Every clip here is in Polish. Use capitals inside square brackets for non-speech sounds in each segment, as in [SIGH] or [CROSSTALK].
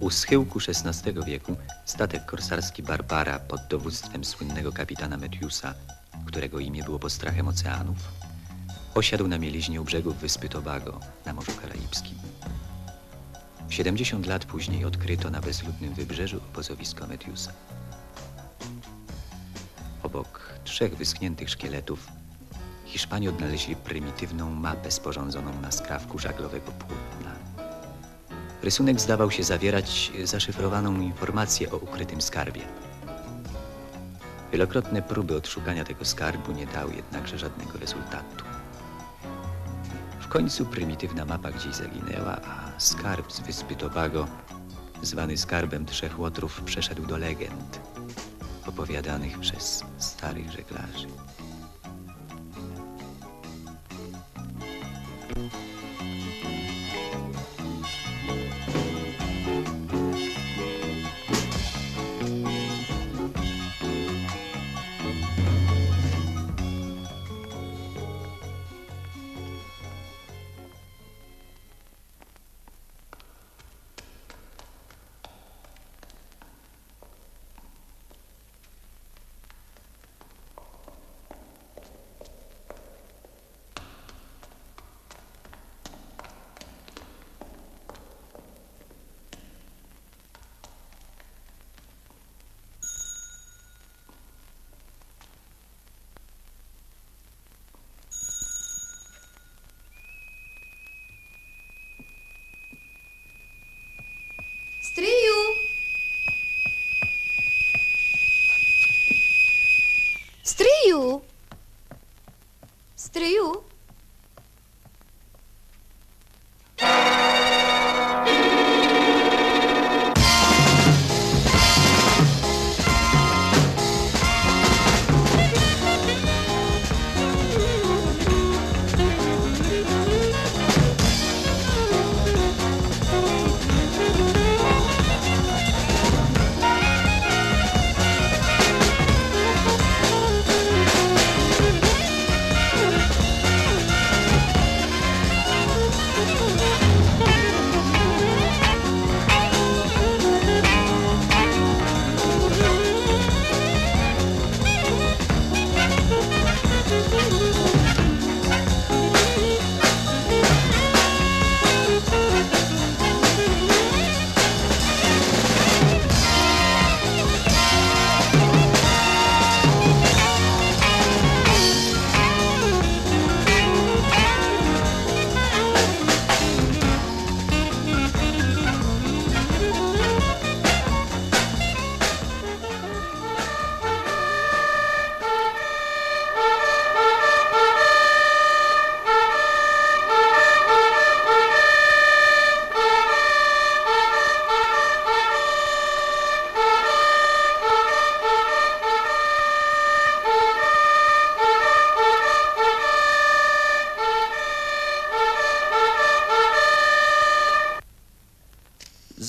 U schyłku XVI wieku statek korsarski Barbara pod dowództwem słynnego kapitana Metiusa, którego imię było postrachem oceanów, osiadł na mieliźnie u brzegów wyspy Tobago na Morzu Karaibskim. 70 lat później odkryto na bezludnym wybrzeżu obozowisko Metiusa. Obok trzech wyschniętych szkieletów Hiszpanie odnaleźli prymitywną mapę sporządzoną na skrawku żaglowego płótna. Rysunek zdawał się zawierać zaszyfrowaną informację o ukrytym skarbie. Wielokrotne próby odszukania tego skarbu nie dały jednakże żadnego rezultatu. W końcu prymitywna mapa gdzieś zaginęła, a skarb z wyspy Tobago, zwany skarbem trzech łotrów, przeszedł do legend opowiadanych przez starych żeglarzy.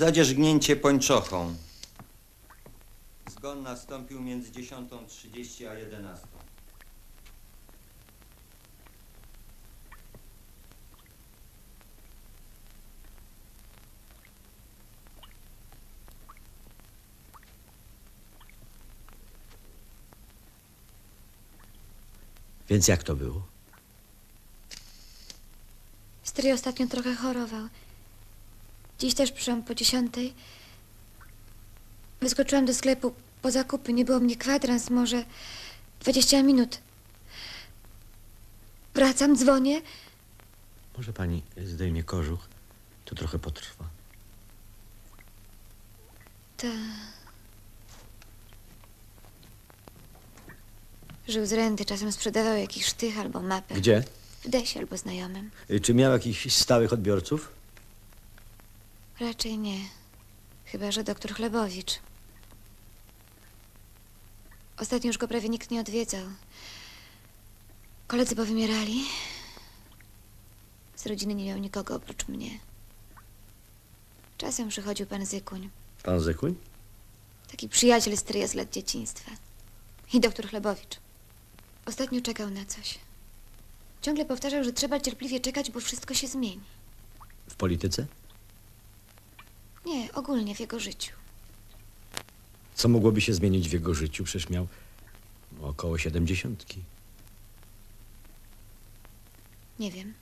Zadzierzgnięcie pończochą. Zgon nastąpił między 10.30 a 11. Więc jak to było? Stryj ostatnio trochę chorował. Dziś też przyszłam po dziesiątej. Wyskoczyłam do sklepu po zakupy. Nie było mnie kwadrans, może dwadzieścia minut. Wracam, dzwonię. Może pani zdejmie kożuch? To trochę potrwa. Ta. Żył z renty, czasem sprzedawał jakiś sztych albo mapę. Gdzie? W Desie albo znajomym. Y, Czy miał jakichś stałych odbiorców? Raczej nie. Chyba, że doktor Chlebowicz. Ostatnio już go prawie nikt nie odwiedzał. Koledzy powymierali. Z rodziny nie miał nikogo oprócz mnie. Czasem przychodził pan Zykuń. Pan Zekuń? Taki przyjaciel stryja z lat dzieciństwa. I doktor Chlebowicz. Ostatnio czekał na coś. Ciągle powtarzał, że trzeba cierpliwie czekać, bo wszystko się zmieni. w polityce? Nie, ogólnie w jego życiu. Co mogłoby się zmienić w jego życiu? Przecież miał około siedemdziesiątki. Nie wiem.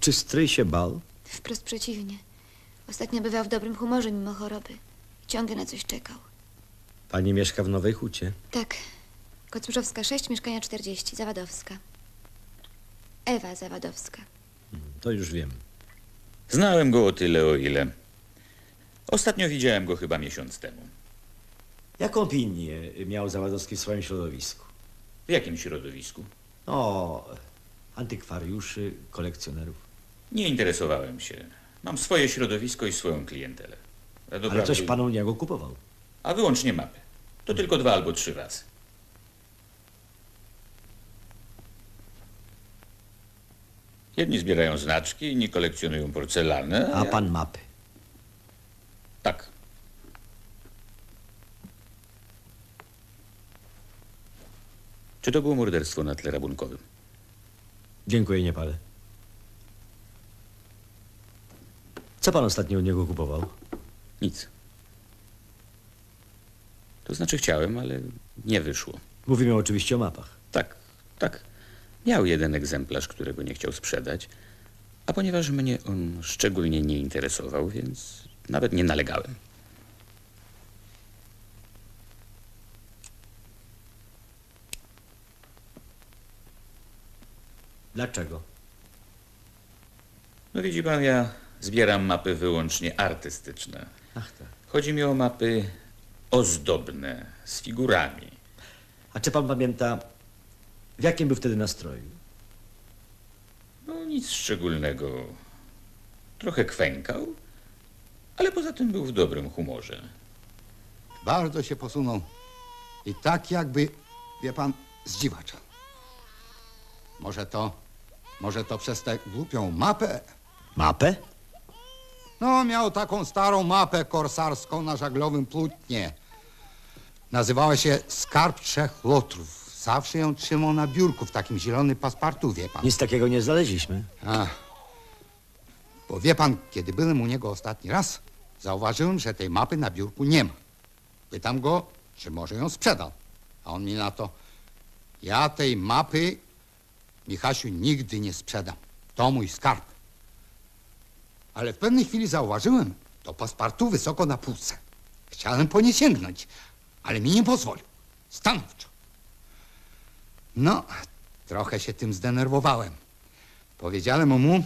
Czy stryj się bał? Wprost przeciwnie. Ostatnio bywał w dobrym humorze mimo choroby. Ciągle na coś czekał. Pani mieszka w Nowej Hucie. Tak. Kocjuszowska 6, mieszkania 40, Zawadowska. Ewa Zawadowska. To już wiem. Znałem go o tyle, o ile. Ostatnio widziałem go chyba miesiąc temu. Jaką opinię miał Zawadowski w swoim środowisku? W jakim środowisku? O, antykwariuszy, kolekcjonerów. Nie interesowałem się. Mam swoje środowisko i swoją klientelę. Ale coś pan u niego kupował. A wyłącznie mapy. To tylko dwa albo trzy razy. Jedni zbierają znaczki, inni kolekcjonują porcelanę. A ja- pan mapy. Tak. Czy to było morderstwo na tle rabunkowym? Dziękuję, nie palę. Co pan ostatnio u niego kupował? Nic. To znaczy chciałem, ale nie wyszło. Mówimy oczywiście o mapach. Tak, tak. Miał jeden egzemplarz, którego nie chciał sprzedać, a ponieważ mnie on szczególnie nie interesował, więc nawet nie nalegałem. Dlaczego? No widzi pan, ja zbieram mapy wyłącznie artystyczne. Ach tak. Chodzi mi o mapy ozdobne, z figurami. A czy pan pamięta, w jakim był wtedy nastroju? No nic szczególnego. Trochę kwękał, ale poza tym był w dobrym humorze. Bardzo się posunął. I tak jakby, wie pan, zdziwacza. Może to, może to przez tę głupią mapę? Mapę? No, miał taką starą mapę korsarską na żaglowym płótnie. Nazywała się Skarb Trzech Lotrów. Zawsze ją trzymał na biurku w takim zielonym paspartu, wie pan. Nic takiego nie znaleźliśmy. Ach. Bo wie pan, kiedy byłem u niego ostatni raz, zauważyłem, że tej mapy na biurku nie ma. Pytam go, czy może ją sprzedał. A on mi na to, ja tej mapy, Michasiu, nigdy nie sprzedam. To mój skarb. Ale w pewnej chwili zauważyłem, to paspartu wysoko na półce. Chciałem po nie sięgnąć, ale mi nie pozwolił. Stanowczo. No, trochę się tym zdenerwowałem. Powiedziałem mu,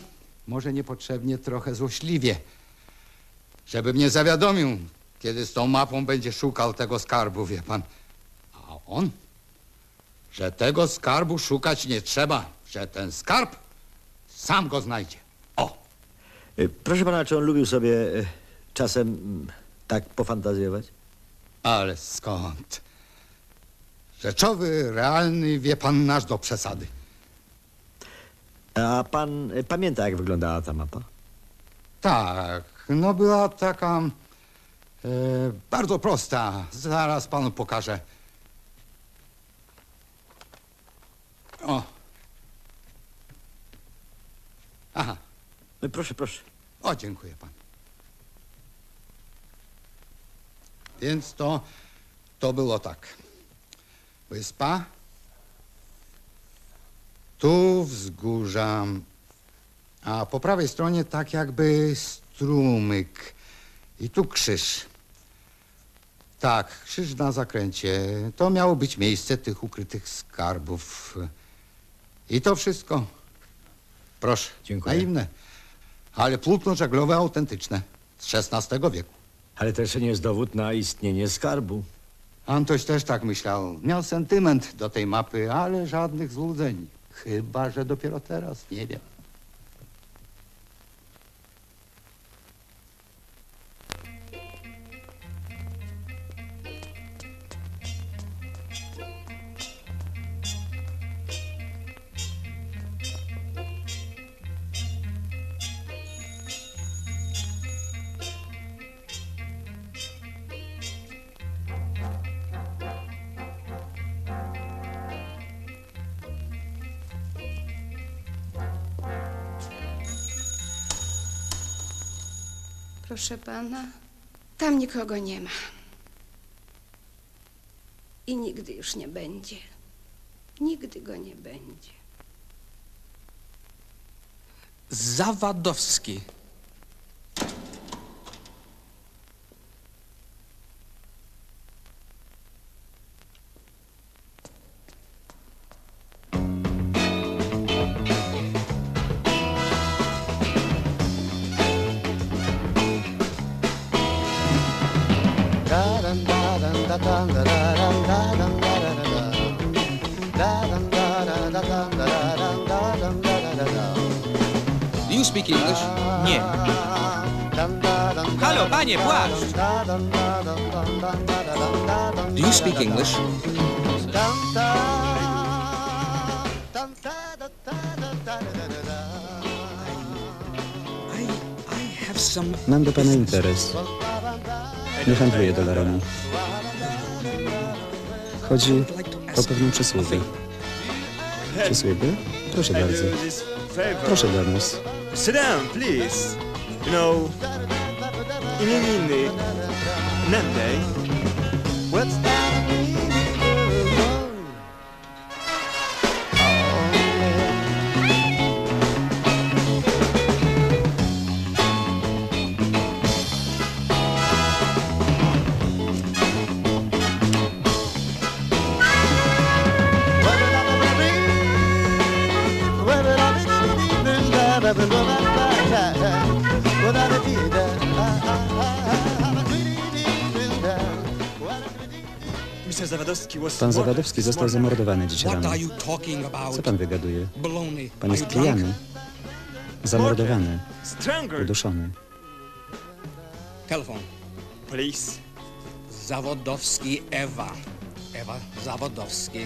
może niepotrzebnie trochę złośliwie, żeby mnie zawiadomił, kiedy z tą mapą będzie szukał tego skarbu, wie pan. A on, że tego skarbu szukać nie trzeba, że ten skarb sam go znajdzie. O, Y, Proszę pana, czy on lubił sobie y, czasem mm, tak pofantazjować? ale skąd? Rzeczowy, realny, wie pan, nasz do przesady. A pan y, pamięta, jak wyglądała ta mapa? Tak, no była taka e, bardzo prosta. Zaraz panu pokażę. O. Aha, Y, Proszę, proszę. o dziękuję pan. Więc to, to było tak. Wyspa. Tu wzgórza. A po prawej stronie tak jakby strumyk. I tu krzyż. Tak, krzyż na zakręcie. To miało być miejsce tych ukrytych skarbów. I to wszystko. Proszę. Dziękuję. Naiwne. Ale płótno żaglowe autentyczne. Z XVI wieku. Ale to jeszcze nie jest dowód na istnienie skarbu. Antoś też tak myślał. Miał sentyment do tej mapy, ale żadnych złudzeń. Chyba, że dopiero teraz, nie wiem. Proszę pana, tam nikogo nie ma. I nigdy już nie będzie. Nigdy go nie będzie. Zawadowski. Speak English? Mam do pana interes. Nie handluję dolarami. Chodzi o pewną przysługę. Przysługę? Proszę bardzo. Proszę dla nas. Sit down, please. You know, imieniny. Nande. Pan Zawadowski został zamordowany dziś What rano. Co pan wygaduje? Pan jest pijany. Zamordowany. Uduszony. Telefon. Please. Zawodowski Ewa. Ewa Zawodowski.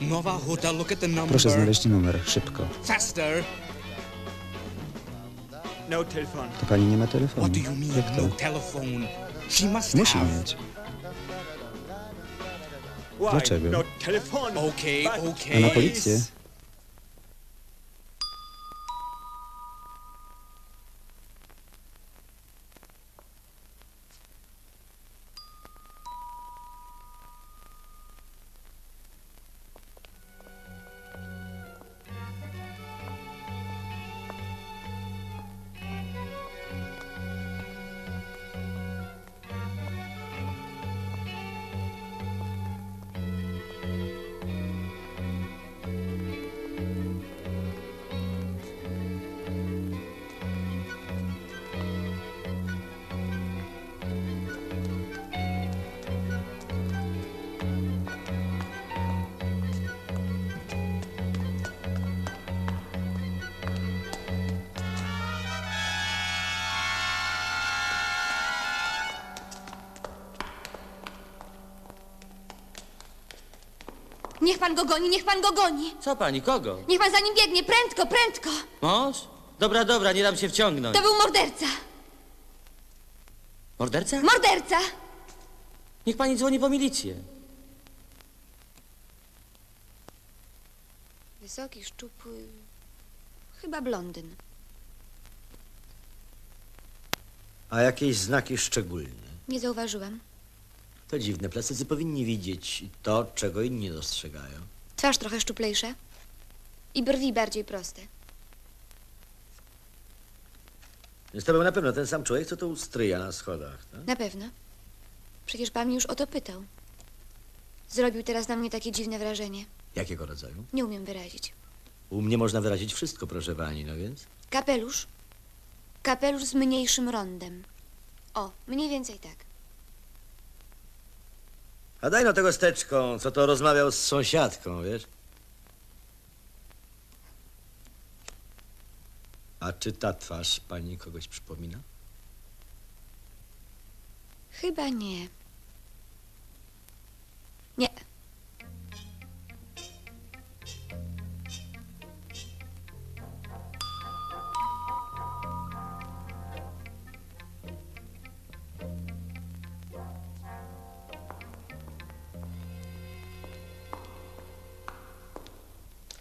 Nowa Huta, look at the number. Proszę znaleźć numer, szybko. Faster. No telephone. To pani nie ma telefonu. What do you mean, Jak no to? telephone? She must Musi have. mieć. Why? Dlaczego? No telephone. Okay, But okay. A na policję? Niech pan go goni, niech pan go goni! Co pani, kogo? Niech pan za nim biegnie, prędko, prędko! Mąż? Dobra, dobra, nie dam się wciągnąć. To był morderca! Morderca? Morderca! Niech pani dzwoni po milicję. Wysoki, szczupły... Chyba blondyn. A jakieś znaki szczególne? Nie zauważyłam. To dziwne, plastycy powinni widzieć to, czego inni dostrzegają. Twarz trochę szczuplejsza. I brwi bardziej proste. Więc to był na pewno ten sam człowiek, co to u stryja na schodach, tak? Na pewno. Przecież pan mnie już o to pytał. Zrobił teraz na mnie takie dziwne wrażenie. Jakiego rodzaju? Nie umiem wyrazić. U mnie można wyrazić wszystko, proszę pani, no więc? Kapelusz. Kapelusz z mniejszym rondem. O, mniej więcej tak. A daj no tego steczką, co to rozmawiał z sąsiadką, wiesz? A czy ta twarz pani kogoś przypomina? Chyba nie. Nie.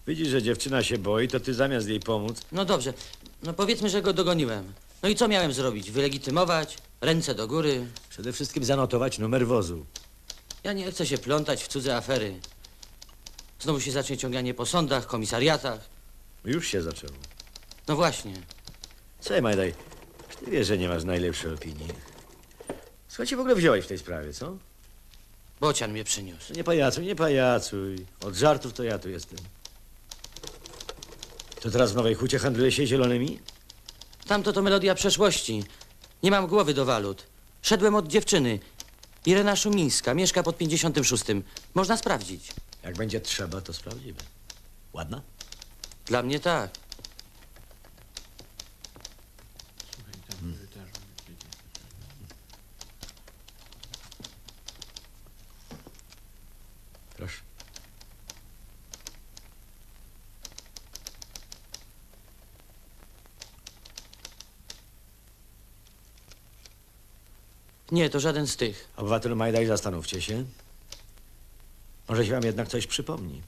Widzisz, że dziewczyna się boi, to ty zamiast jej pomóc, No dobrze. No powiedzmy, że go dogoniłem. No i co miałem zrobić? Wylegitymować? Ręce do góry? Przede wszystkim zanotować numer wozu. Ja nie chcę się plątać w cudze afery. Znowu się zacznie ciąganie po sądach, komisariatach. Już się zaczęło. No właśnie. Słuchaj, Majdaj, ty wiesz, że nie masz najlepszej opinii. Skąd się w ogóle wziąłeś w tej sprawie, co? Bocian mnie przyniósł. Nie pajacuj, nie pajacuj. Od żartów to ja tu jestem. To teraz w Nowej Hucie handluje się zielonymi? Tamto to melodia przeszłości. Nie mam głowy do walut. Szedłem od dziewczyny. Irena Szumińska, mieszka pod 56. Można sprawdzić. Jak będzie trzeba, to sprawdzimy. Ładna? Dla mnie tak. Proszę. Nie, to żaden z tych. Obywatel Majdaj, zastanówcie się. Może się wam jednak coś przypomni.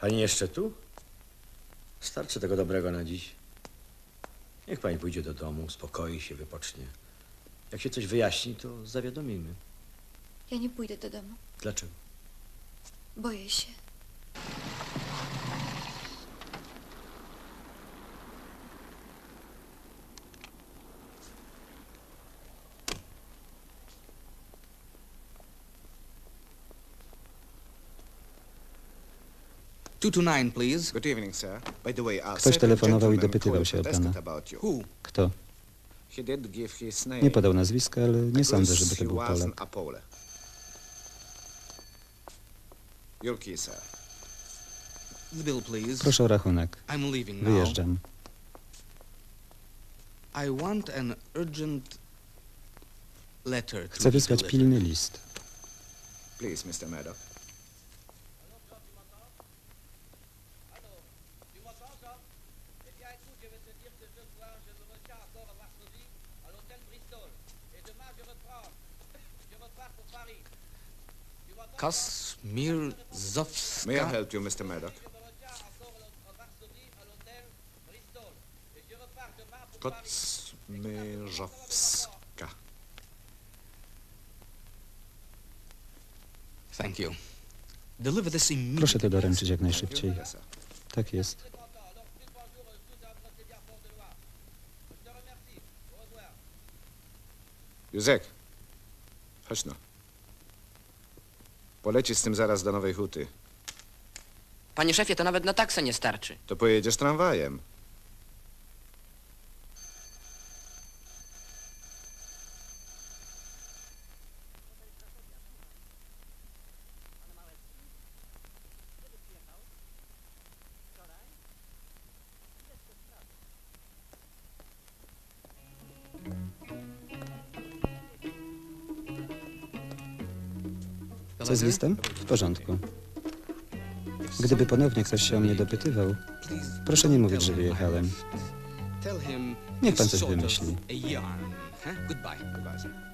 Pani jeszcze tu? Starczy tego dobrego na dziś. Niech pani pójdzie do domu, uspokoi się, wypocznie. Jak się coś wyjaśni, to zawiadomimy. Ja nie pójdę do domu. Dlaczego? Boję się. Two to nine, please. Good evening, sir. By the way, our Ktoś telefonował i dopytywał się o pana. Kto? He did give his name. Nie podał nazwiska, ale nie sądzę, żeby to był Polak. a Pole. Your key, sir. The bill, please. Proszę o rachunek. I'm leaving now. Wyjeżdżam. I want an urgent letter to Chcę wysłać pilny list. Please, Mr. Maddox. Kosmirzowska. May I help you, Mr. Maddox? Kocmyrzowska. Thank you. Deliver this immediately. Proszę to doręczyć jak najszybciej. Yes, sir. Tak jest. Józek, chodź no. Polecisz z tym zaraz do Nowej Huty. Panie szefie, to nawet na taksę nie starczy. To pojedziesz tramwajem. Z listem? W porządku. Gdyby ponownie ktoś się o mnie dopytywał, proszę nie mówić, że wyjechałem. Niech pan coś wymyśli. Goodbye.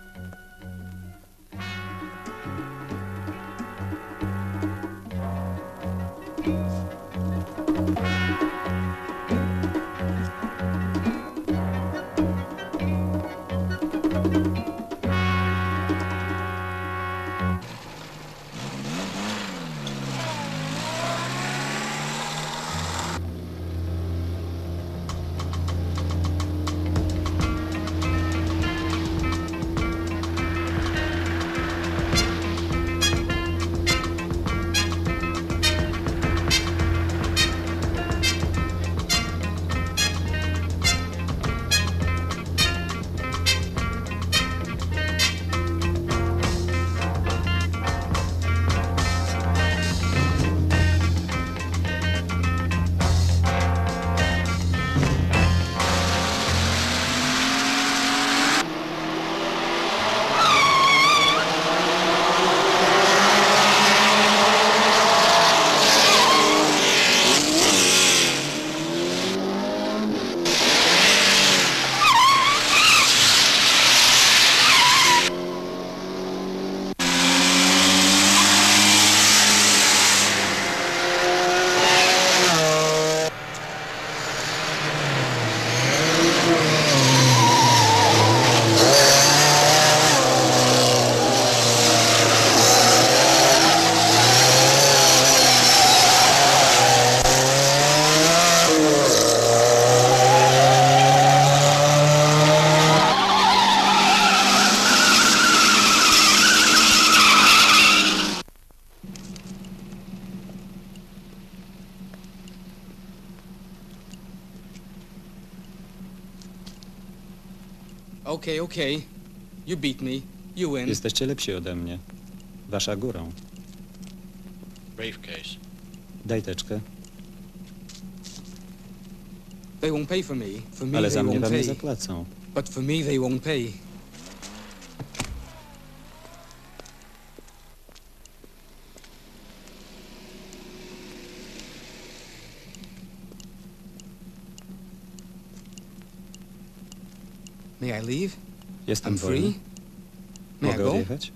Okay. You beat me. You win. Jesteście lepsi ode mnie. Wasza górą. Briefcase. Daj teczkę. They won't pay for me. For me, Ale they za mnie won't wam nie pay. zapłacą. But for me, they won't pay. May I leave? Jestem I'm wolny. free? I Mogę go? odjechać?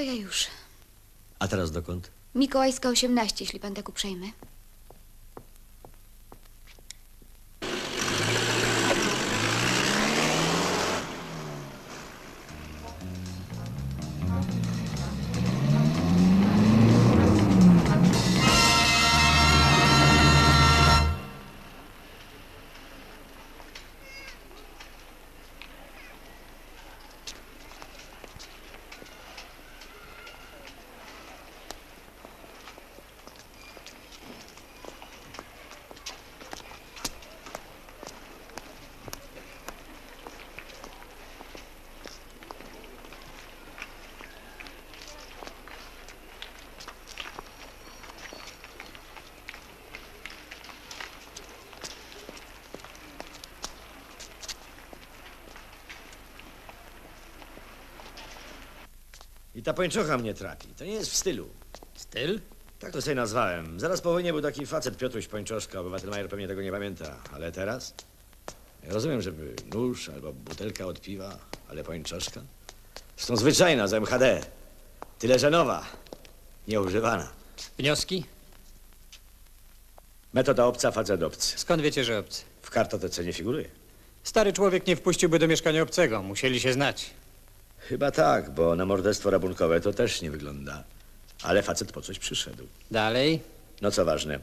To ja już. A teraz dokąd? Mikołajska 18, jeśli pan tak uprzejmy. Ta pończocha mnie trapi. To nie jest w stylu. Styl? Tak to sobie nazwałem. Zaraz po wojnie był taki facet Piotruś Pończoszka. Obywatel Majer pewnie tego nie pamięta. Ale teraz? Ja rozumiem, żeby nóż albo butelka od piwa, ale pończoszka? Zresztą zwyczajna z MHD. Tyle, że nowa. Nieużywana. Wnioski? Metoda obca, facet obcy. Skąd wiecie, że obcy? W kartotece nie figuruje. Stary człowiek nie wpuściłby do mieszkania obcego. Musieli się znać. Chyba tak, bo na morderstwo rabunkowe to też nie wygląda. Ale facet po coś przyszedł. Dalej? No co ważne.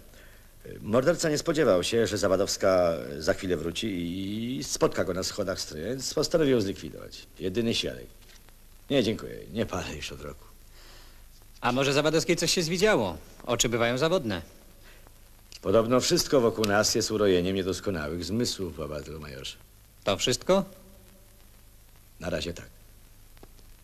Morderca nie spodziewał się, że Zawadowska za chwilę wróci i spotka go na schodach stryja, więc postanowił ją zlikwidować. Jedyny świadek. Nie, dziękuję. Nie palę już od roku. A może Zawadowskiej coś się zwidziało? Oczy bywają zawodne. Podobno wszystko wokół nas jest urojeniem niedoskonałych zmysłów, obywatelu majorze. To wszystko? Na razie tak.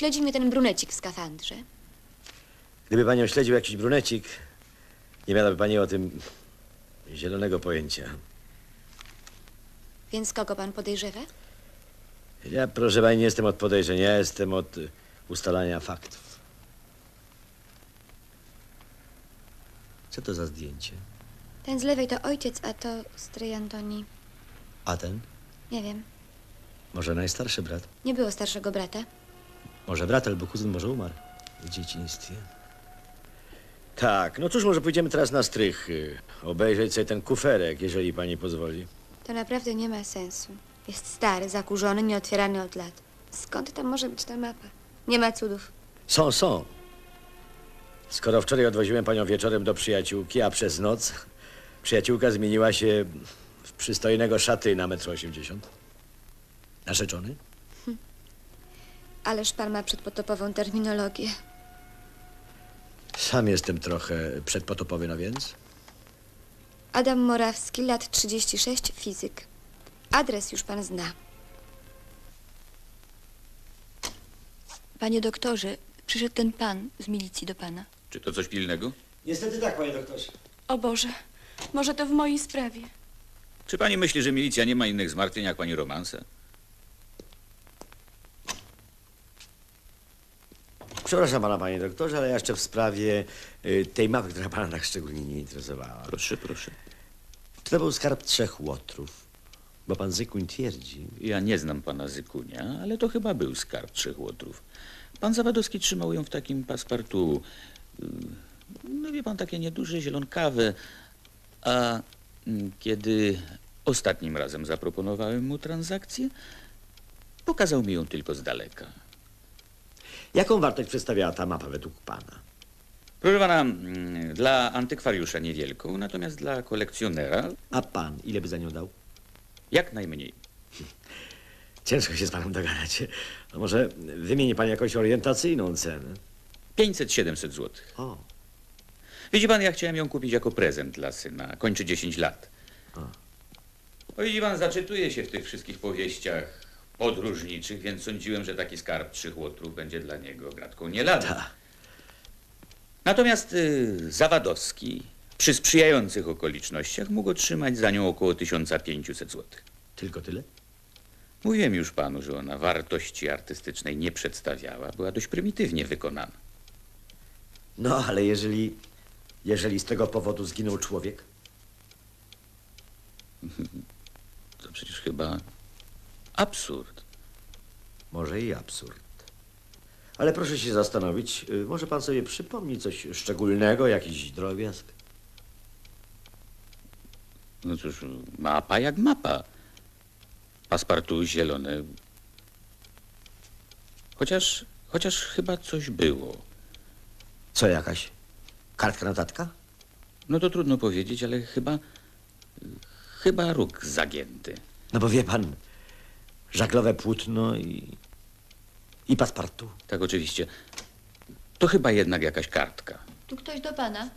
śledzi mnie ten brunecik w skafandrze. Gdyby panią śledził jakiś brunecik, nie miałaby pani o tym zielonego pojęcia. Więc kogo pan podejrzewa? Ja, proszę pani, nie jestem od podejrzeń, ja jestem od ustalania faktów. Co to za zdjęcie? Ten z lewej to ojciec, a to stryj Antoni. A ten? Nie wiem. Może najstarszy brat? Nie było starszego brata. Może brat albo kuzyn może umarł w dzieciństwie. Tak, no cóż, może pójdziemy teraz na strych. y, Obejrzeć sobie ten kuferek, jeżeli pani pozwoli. To naprawdę nie ma sensu. Jest stary, zakurzony, nieotwierany od lat. Skąd tam może być ta mapa? Nie ma cudów. Są, są. Skoro wczoraj odwoziłem panią wieczorem do przyjaciółki, a przez noc przyjaciółka zmieniła się w przystojnego szaty na metr osiemdziesiąt. Narzeczony? Ależ pan ma przedpotopową terminologię. Sam jestem trochę przedpotopowy, no więc. Adam Morawski, lat 36, fizyk. Adres już pan zna. Panie doktorze, przyszedł ten pan z milicji do pana. Czy to coś pilnego? Niestety tak, panie doktorze. O Boże, może to w mojej sprawie. Czy pani myśli, że milicja nie ma innych zmartwień jak pani romanse? Przepraszam pana, panie doktorze, ale jeszcze w sprawie y, tej mapy, która pana tak szczególnie nie interesowała. Proszę, proszę. To był skarb trzech łotrów? Bo pan Zykuń twierdzi. Ja nie znam pana Zykunia, ale to chyba był skarb trzech łotrów. Pan Zawadowski trzymał ją w takim paspartu. y, No wie pan, takie nieduże, zielonkawe. A mm, kiedy ostatnim razem zaproponowałem mu transakcję, pokazał mi ją tylko z daleka. Jaką wartość przedstawiała ta mapa według pana? Proszę pana, mm, dla antykwariusza niewielką, natomiast dla kolekcjonera A pan ile by za nią dał? jak najmniej. [LAUGHS] Ciężko się z panem dogadać. No może wymieni pan jakąś orientacyjną cenę. 500-700 złotych. O. Widzi pan, ja chciałem ją kupić jako prezent dla syna. Kończy 10 lat. O, widzi pan, zaczytuje się w tych wszystkich powieściach podróżniczych, więc sądziłem, że taki skarb trzech łotrów będzie dla niego gratką nie lada. Natomiast y, Zawadowski przy sprzyjających okolicznościach mógł otrzymać za nią około 1500 złotych. Tylko tyle? Mówiłem już panu, że ona wartości artystycznej nie przedstawiała. Była dość prymitywnie wykonana. No, ale jeżeli, jeżeli z tego powodu zginął człowiek? To przecież chyba absurd. Może i absurd. Ale proszę się zastanowić, y, może pan sobie przypomni coś szczególnego, jakiś drobiazg? No cóż, mapa jak mapa. Paspartu zielone. Chociaż, chociaż chyba coś było. Co jakaś? Kartka notatka? No to trudno powiedzieć, ale chyba, chyba róg zagięty. No bo wie pan, żaglowe płótno i, i paspartu. Tak, oczywiście. To chyba jednak jakaś kartka. Tu ktoś do pana.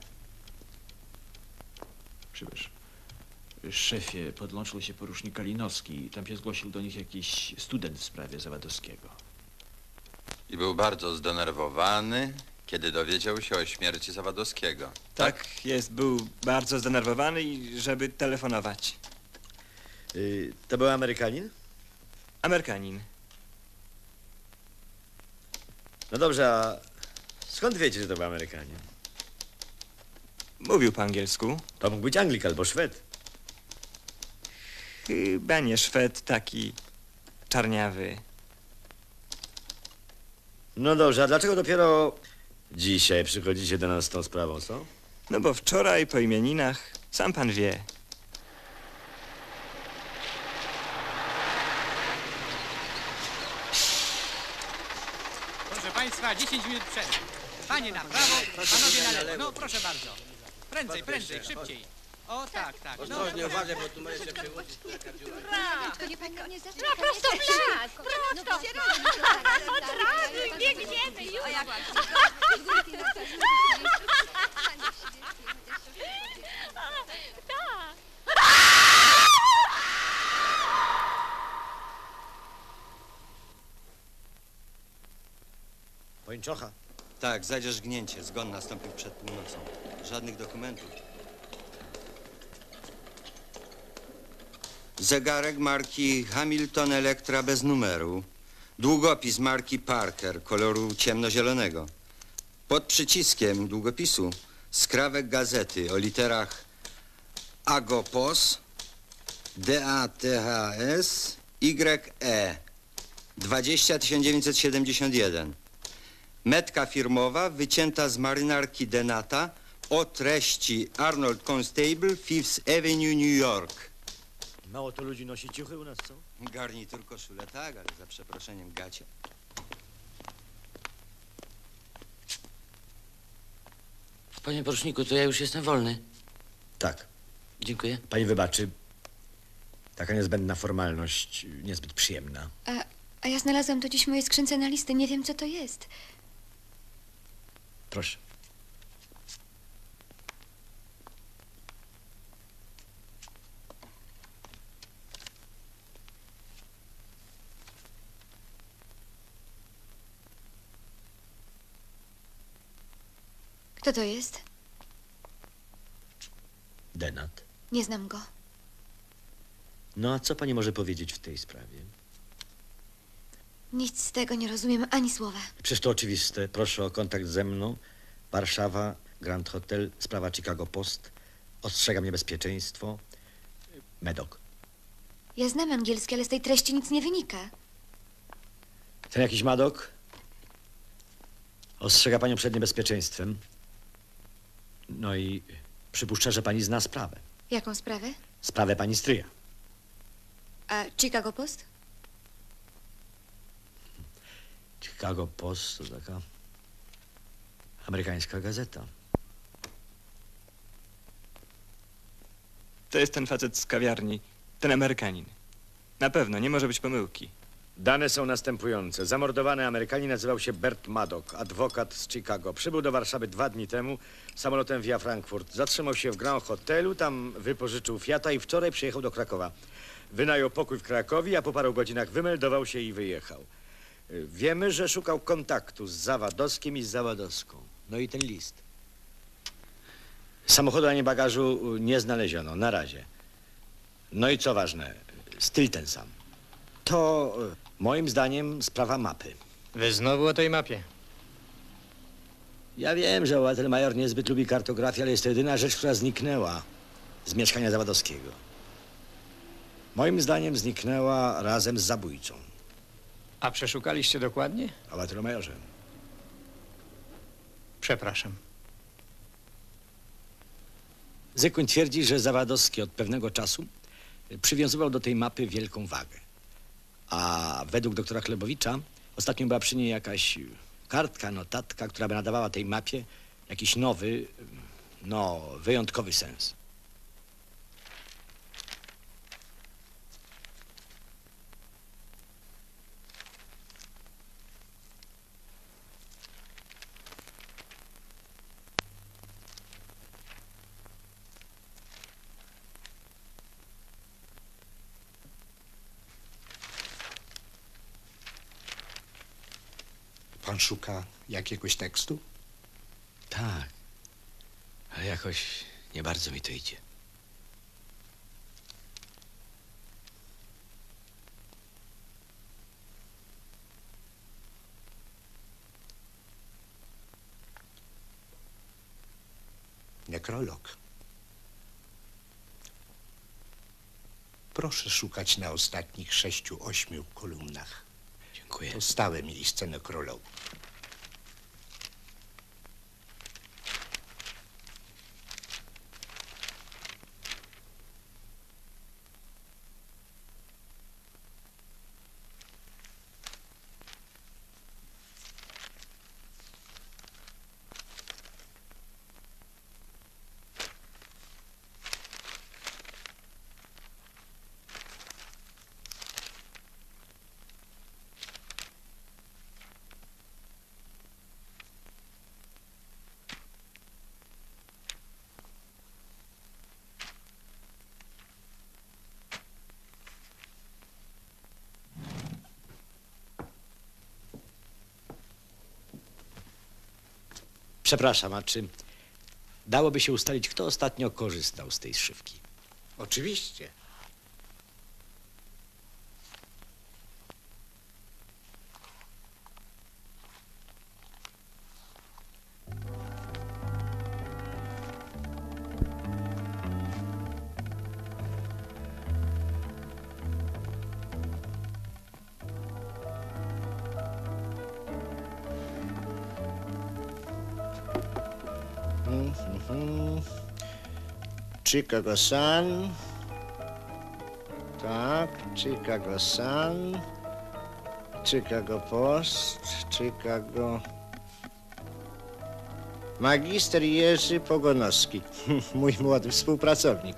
Przybysz. Szefie, podłączył się porucznik Kalinowski. Tam się zgłosił do nich jakiś student w sprawie Zawadowskiego. I był bardzo zdenerwowany, kiedy dowiedział się o śmierci Zawadowskiego. Tak, jest, był bardzo zdenerwowany i żeby telefonować. Y, to był Amerykanin? Amerykanin. No dobrze, a skąd wiecie, że to był Amerykanin? Mówił po angielsku. To mógł być Anglik albo Szwed. Chyba nie Szwed, taki czarniawy. No dobrze, a dlaczego dopiero dzisiaj przychodzicie do nas z tą sprawą, co? No bo wczoraj po imieninach, sam pan wie. Proszę Państwa, 10 minut przerwy. Panie na prawo, panowie na lewo. No proszę bardzo. Prędzej, prędzej, szybciej. O tak, tak. No, Ostrożnie uważaj, bo tu może się przełożyć. No prosto w las, prosto. Od razu biegniemy już. Tak. Pończocha? Tak, zajdziesz gnięcie. Zgon nastąpił przed północą. Żadnych dokumentów. Zegarek marki Hamilton Electra bez numeru. Długopis marki Parker koloru ciemnozielonego. Pod przyciskiem długopisu skrawek gazety o literach Agopos, D-A-T-H-S, Y-E, 20 1971. Metka firmowa wycięta z marynarki Denata o treści Arnold Constable, Fifth Avenue, New York. Mało to ludzi nosi ciuchy u nas, co? Garnitur, koszulę, tak, ale za przeproszeniem gacie. Panie poruczniku, to ja już jestem wolny. Tak. Dziękuję. Pani wybaczy. Taka niezbędna formalność, niezbyt przyjemna. A, a ja znalazłam to dziś w mojej skrzynce na listy. Nie wiem, co to jest. Proszę. Kto to jest? Denat. Nie znam go. No a co pani może powiedzieć w tej sprawie? Nic z tego nie rozumiem ani słowa. Przecież to oczywiste. Proszę o kontakt ze mną. Warszawa, Grand Hotel, sprawa Chicago Post. Ostrzegam niebezpieczeństwo. Medok. Ja znam angielski, ale z tej treści nic nie wynika. Ten jakiś Madok ostrzega panią przed niebezpieczeństwem. No i przypuszcza, że pani zna sprawę. Jaką sprawę? Sprawę pani stryja. A Chicago Post? Chicago Post to taka amerykańska gazeta. To jest ten facet z kawiarni, ten Amerykanin. Na pewno, nie może być pomyłki. Dane są następujące. Zamordowany Amerykanin nazywał się Bert Maddock, adwokat z Chicago. Przybył do Warszawy dwa dni temu samolotem via Frankfurt. Zatrzymał się w Grand Hotelu, tam wypożyczył Fiata i wczoraj przyjechał do Krakowa. Wynajął pokój w Krakowie, a po paru godzinach wymeldował się i wyjechał. Wiemy, że szukał kontaktu z Zawadowskim i z Zawadowską. No i ten list. Samochodu ani bagażu nie znaleziono, na razie. No i co ważne, styl ten sam. To y, moim zdaniem sprawa mapy. Wy znowu o tej mapie. Ja wiem, że obywatel major niezbyt lubi kartografię, ale jest to jedyna rzecz, która zniknęła z mieszkania Zawadowskiego. Moim zdaniem zniknęła razem z zabójcą. A przeszukaliście dokładnie? Obywatelu majorze. Przepraszam. Zykun twierdzi, że Zawadowski od pewnego czasu przywiązywał do tej mapy wielką wagę. A według doktora Chlebowicza ostatnio była przy niej jakaś kartka, notatka, która by nadawała tej mapie jakiś nowy, no, wyjątkowy sens. Pan szuka jakiegoś tekstu? Tak. Ale jakoś nie bardzo mi to idzie. Nekrolog. Proszę szukać na ostatnich sześciu, ośmiu kolumnach. Dziękuję. To stałe miejsce nekrologu. Przepraszam, a czy dałoby się ustalić, kto ostatnio korzystał z tej szywki? Oczywiście. Chicago Sun. Tak, Chicago Sun. Chicago Post. Chicago... Magister Jerzy Pogonowski, [LAUGHS] mój młody współpracownik.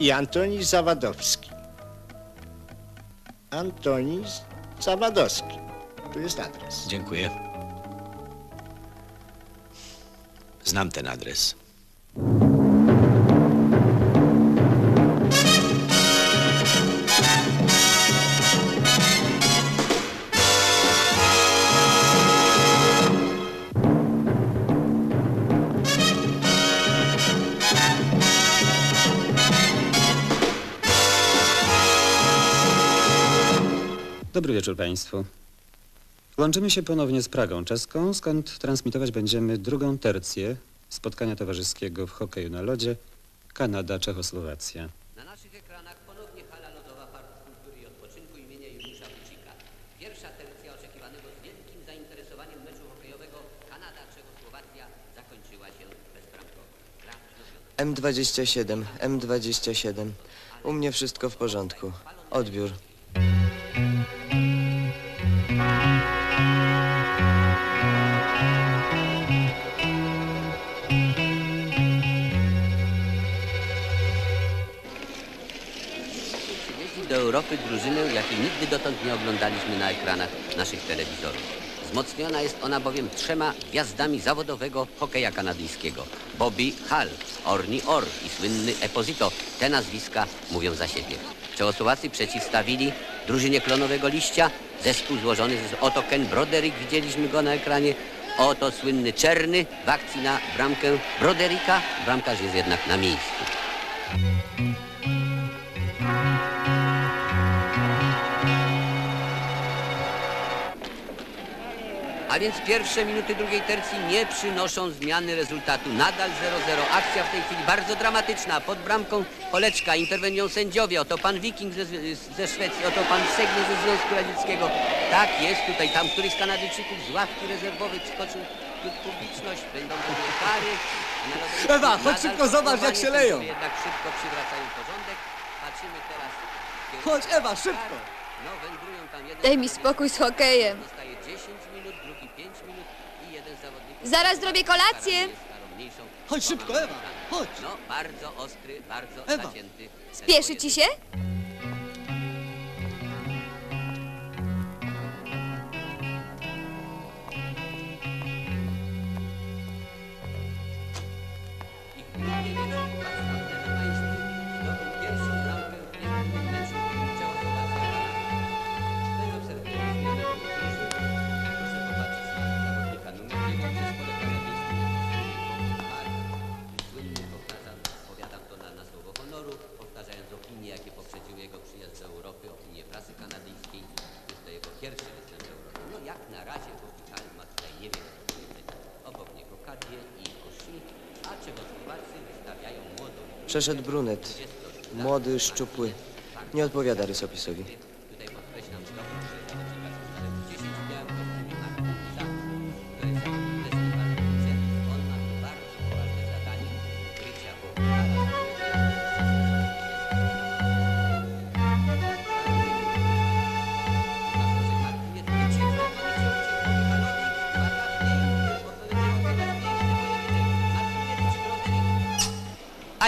I Antoni Zawadowski. Antoni Zawadowski. Tu jest adres. Dziękuję. Znam ten adres. Wieczór Państwu. Łączymy się ponownie z Pragą czeską, skąd transmitować będziemy drugą tercję spotkania towarzyskiego w hokeju na lodzie Kanada-Czechosłowacja. Na naszych ekranach ponownie hala lodowa Parku Kultury i Odpoczynku imienia Juliusza Bucika. Pierwsza tercja oczekiwanego z wielkim zainteresowaniem meczu hokejowego Kanada-Czechosłowacja zakończyła się bezbramkowo. Gra wznowiona. M27, M27. U mnie wszystko w porządku. Odbiór. Europy drużynę, jakiej nigdy dotąd nie oglądaliśmy na ekranach naszych telewizorów. Wzmocniona jest ona bowiem trzema gwiazdami zawodowego hokeja kanadyjskiego. Bobby Hall, Orni Orr i słynny Eposito. Te nazwiska mówią za siebie. Czechosłowacy przeciwstawili drużynie klonowego liścia zespół złożony z oto Ken Broderick, widzieliśmy go na ekranie, oto słynny Czerny w akcji na bramkę Brodericka. Bramkarz jest jednak na miejscu. A więc pierwsze minuty drugiej tercji nie przynoszą zmiany rezultatu. Nadal 0-0. Akcja w tej chwili bardzo dramatyczna. Pod bramką Poleczka, interwenią sędziowie. Oto pan Wiking ze, ze Szwecji, oto pan Segnie ze Związku Radzieckiego. Tak jest tutaj, tam któryś z Kanadyjczyków z ławki rezerwowej przyskoczył tu publiczność. Będą pewnie kary. Ewa, chodź szybko, zobacz, jak się leją. Jednak szybko przywracają porządek. Patrzymy teraz. Chodź, Ewa, szybko. No, wędrują tam jeden Daj mi spokój z hokejem. Zostaje 10 minut, drugi 5 minut i jeden zawodnik. Zaraz zrobię kolację. Chodź szybko, Ewa, chodź. No, bardzo ostry, bardzo Ewa. zacięty. Spieszy ci się? Przeszedł brunet. Młody, szczupły. Nie odpowiada rysopisowi.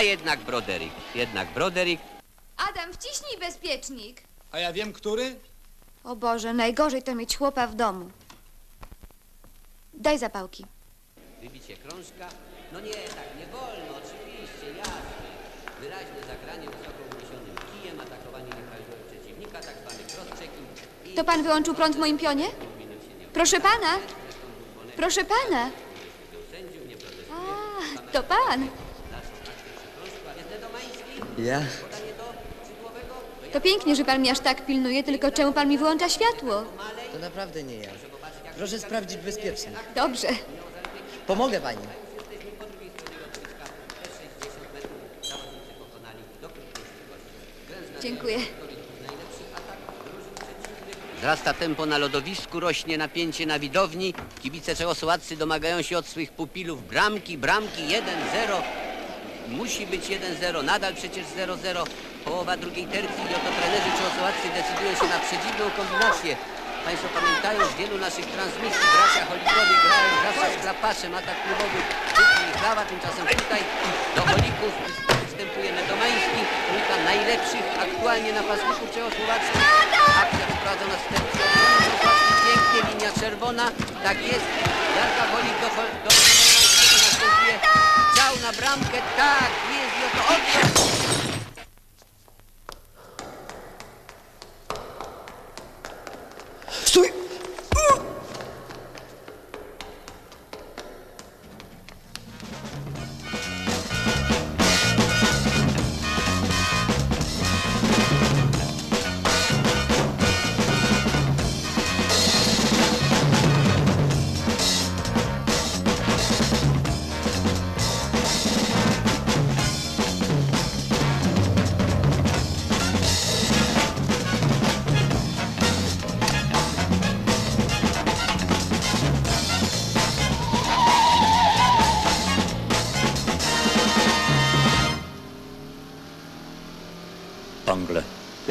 A jednak Broderick, jednak Broderick Adam, wciśnij bezpiecznik. A ja wiem, który? O Boże, najgorzej to mieć chłopa w domu. Daj zapałki. Wybicie krążka? No nie, tak nie wolno, oczywiście, jasne. Wyraźne zagranie wysoko uniesionym kijem, atakowanie nieprawidłowego przeciwnika, tak zwany cross-checking i... To pan wyłączył prąd w moim pionie? Proszę pana! Proszę pana! Nie To pan. Ja? To pięknie, że pan mnie aż tak pilnuje, tylko czemu pan mi wyłącza światło? To naprawdę nie ja. Proszę sprawdzić bezpiecznie. Dobrze. Pomogę pani. Dziękuję. Wzrasta tempo na lodowisku, rośnie napięcie na widowni. Kibice czechosłowaccy domagają się od swych pupilów bramki, bramki 1-0. Musi być 1-0, nadal przecież 0-0. Połowa drugiej tercji i oto trenerzy czechosłowaccy decydują się na przedziwną kombinację. Państwo pamiętają, z wielu naszych transmisji bracia Holikowie grają zawsze z klapaczem, atak klubowy Kuki i Chlawa. Tymczasem tutaj do Holików występuje Medomański, trójka najlepszych aktualnie napastników czechosłowackich. Akcja przeprowadzona następnie. Pięknie, linia czerwona. Tak jest. Jarka Holik do, do. Ciał na bramkę. Tak jest. I oto odwrót.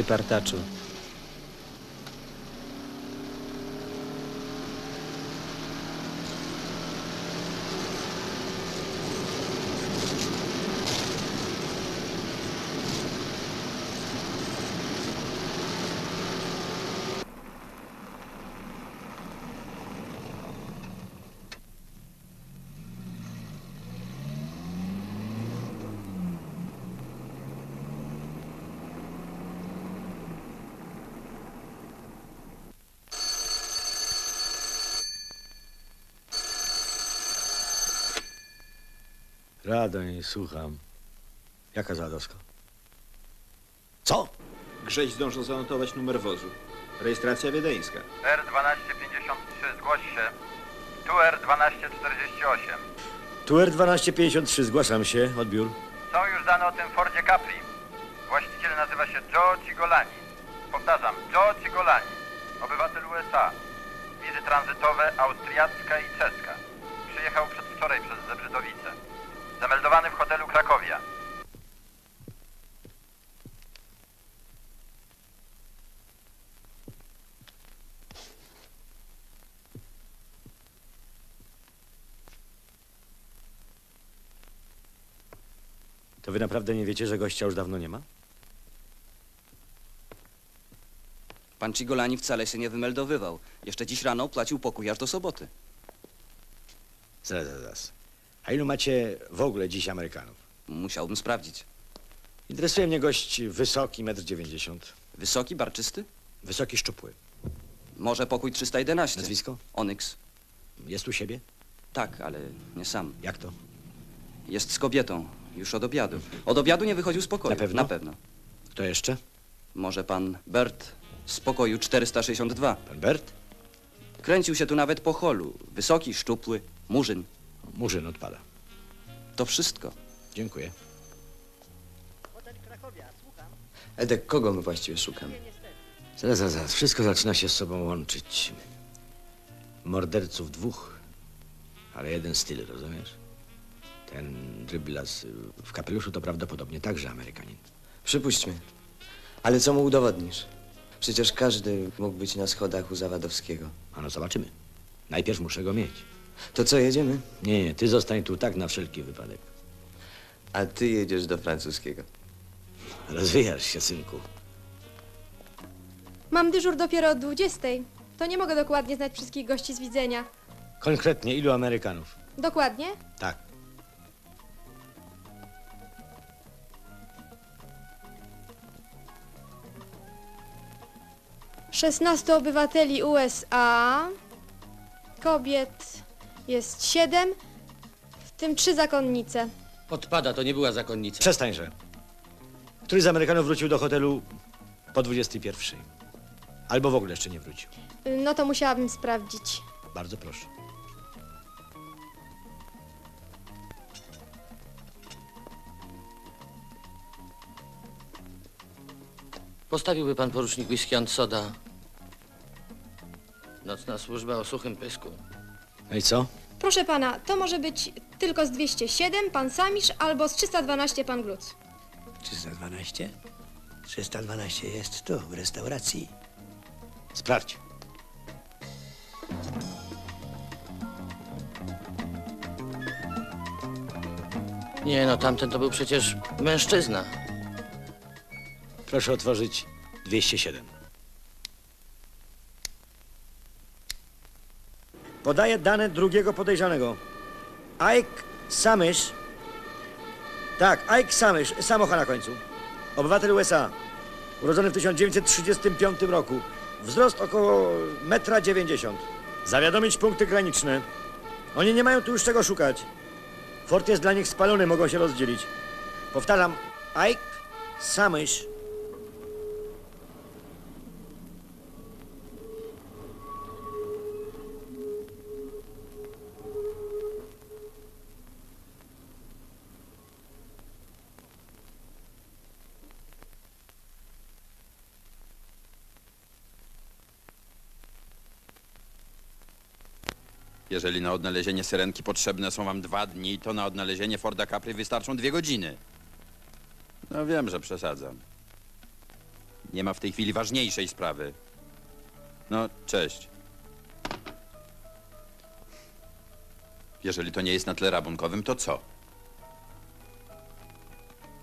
Partaczu. Radoń, słucham. Jaka Zawadowska? Co? Grześ zdążył zanotować numer wozu. Rejestracja wiedeńska. R1253, zgłoś się. Tu R1248. Tu R1253, zgłaszam się. Odbiór. Są już dane o tym Fordzie Capri. Właściciel nazywa się Joe Cigolani. Powtarzam, Joe Cigolani. Obywatel USA. Wizy tranzytowe austriacka i czeska. Przyjechał przedwczoraj przez Zebrzydowice. Zameldowany w hotelu Krakowia. To wy naprawdę nie wiecie, że gościa już dawno nie ma? Pan Cigolani wcale się nie wymeldowywał. Jeszcze dziś rano płacił pokój aż do soboty. Zaraz, zaraz. A ilu macie w ogóle dziś Amerykanów? Musiałbym sprawdzić. Interesuje mnie gość wysoki, 1,90 m. Wysoki, barczysty? Wysoki, szczupły. Może pokój 311. Nazwisko? Onyx. Jest u siebie? Tak, ale nie sam. Jak to? Jest z kobietą. Już od obiadu. Od obiadu nie wychodził z pokoju. Na pewno? Na pewno. Kto jeszcze? Może pan Bert z pokoju 462. Pan Bert? Kręcił się tu nawet po holu. Wysoki, szczupły, murzyn. Murzyn odpada. To wszystko. Dziękuję. Edek, kogo my właściwie szukamy? Zaraz, zaraz, zaraz. Wszystko zaczyna się z sobą łączyć. Morderców dwóch, ale jeden styl, rozumiesz? Ten dryblas w kapeluszu to prawdopodobnie także Amerykanin. Przypuśćmy. Ale co mu udowodnisz? Przecież każdy mógł być na schodach u Zawadowskiego. A no zobaczymy. Najpierw muszę go mieć. To co, jedziemy? Nie, nie, ty zostań tu tak na wszelki wypadek. A ty jedziesz do francuskiego. Rozwijasz się, synku. Mam dyżur dopiero od 20. To nie mogę dokładnie znać wszystkich gości z widzenia. Konkretnie ilu Amerykanów? Dokładnie? Tak. Szesnastu obywateli USA. Kobiet jest siedem, w tym trzy zakonnice. Odpada, to nie była zakonnica. Przestańże. Któryś z Amerykanów wrócił do hotelu po 21. Albo w ogóle jeszcze nie wrócił. No to musiałabym sprawdzić. Bardzo proszę. Postawiłby pan porucznik whisky and soda. Nocna służba o suchym pysku. No i co? Proszę pana, to może być tylko z 207 pan Samisz albo z 312 pan Gluc. 312? 312 jest tu, w restauracji. Sprawdź. Nie no, tamten to był przecież mężczyzna. Proszę otworzyć 207. Podaję dane drugiego podejrzanego. Ike Samysz. Tak, Ike Samysz, samocha na końcu. Obywatel USA. Urodzony w 1935 roku. Wzrost około 1,90 m. Zawiadomić punkty graniczne. Oni nie mają tu już czego szukać. Fort jest dla nich spalony, mogą się rozdzielić. Powtarzam, Ike Samysz. Jeżeli na odnalezienie syrenki potrzebne są wam dwa dni, to na odnalezienie Forda Capri wystarczą dwie godziny. No wiem, że przesadzam. Nie ma w tej chwili ważniejszej sprawy. No, cześć. Jeżeli to nie jest na tle rabunkowym, to co?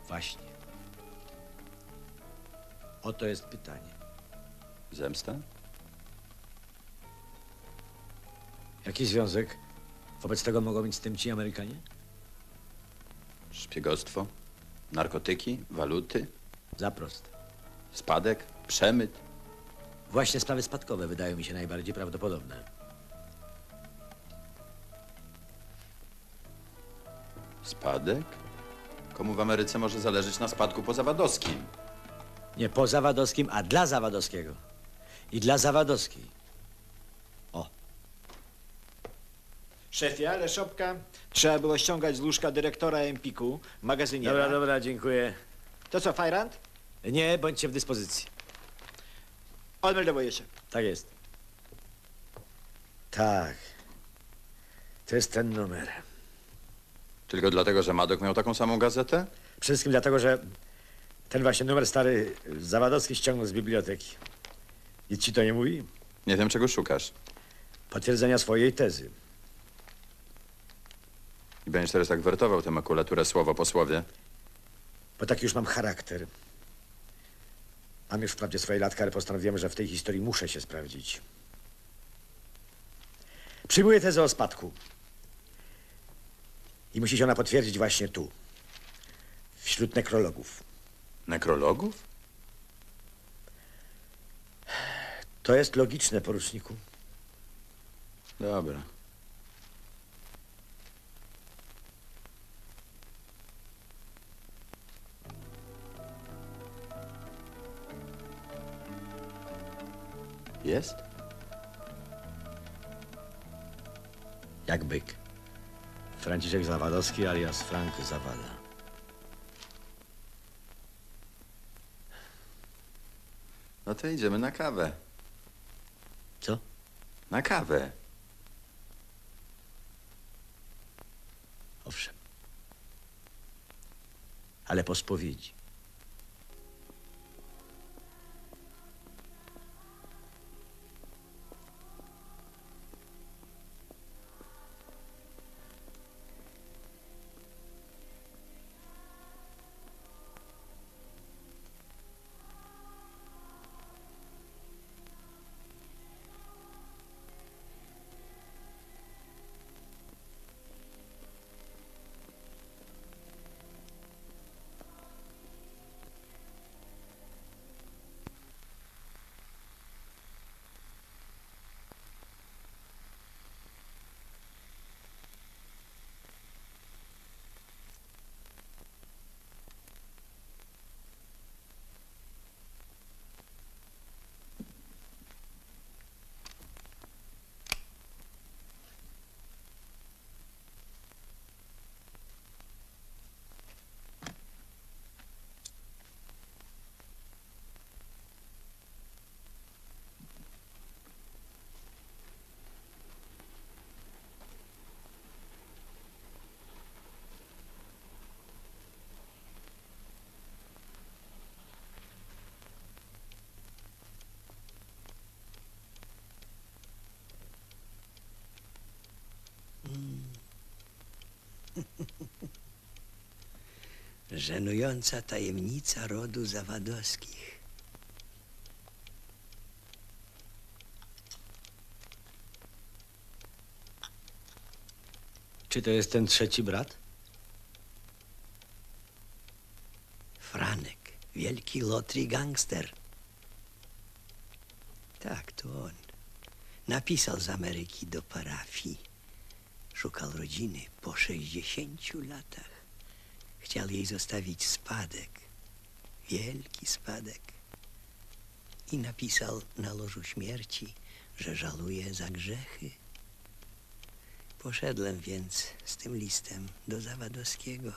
Właśnie. Oto jest pytanie. Zemsta? Jaki związek wobec tego mogą mieć z tym ci Amerykanie? Szpiegostwo? Narkotyki? Waluty? Zaprost. Spadek? Przemyt? Właśnie sprawy spadkowe wydają mi się najbardziej prawdopodobne. Spadek? Komu w Ameryce może zależeć na spadku pozawadowskim? Nie po Zawadowskim, a dla Zawadowskiego. I dla Zawadowskiej. Szefie, ale szopka trzeba było ściągać z łóżka dyrektora Empiku w magazynie. Dobra, dobra, dziękuję. To co, Fajrant? Nie, bądźcie w dyspozycji. Odmeldowuję się. Tak jest. Tak. To jest ten numer. Tylko dlatego, że Madok miał taką samą gazetę? Przede wszystkim dlatego, że ten właśnie numer stary Zawadowski ściągnął z biblioteki. Nic ci to nie mówi? Nie wiem, czego szukasz. Potwierdzenia swojej tezy. I będziesz teraz tak wertował tę makulaturę słowo po słowie. Bo taki już mam charakter. Mam już wprawdzie swoje latka, ale postanowiłem, że w tej historii muszę się sprawdzić. Przyjmuję tezę o spadku. I musi się ona potwierdzić właśnie tu. Wśród nekrologów. Nekrologów? To jest logiczne, poruczniku. Dobra. Jest? Jak byk. Franciszek Zawadowski alias Frank Zawada. No to idziemy na kawę. Co? Na kawę. Owszem. Ale po spowiedzi. [LAUGHS] Żenująca tajemnica rodu Zawadowskich. Czy to jest ten trzeci brat? Franek, wielki lotry gangster. Tak, to on. Napisał z Ameryki do parafii. Szukał rodziny po 60 latach. Chciał jej zostawić spadek. Wielki spadek. I napisał na łożu śmierci, że żałuje za grzechy. Poszedłem więc z tym listem do Zawadowskiego.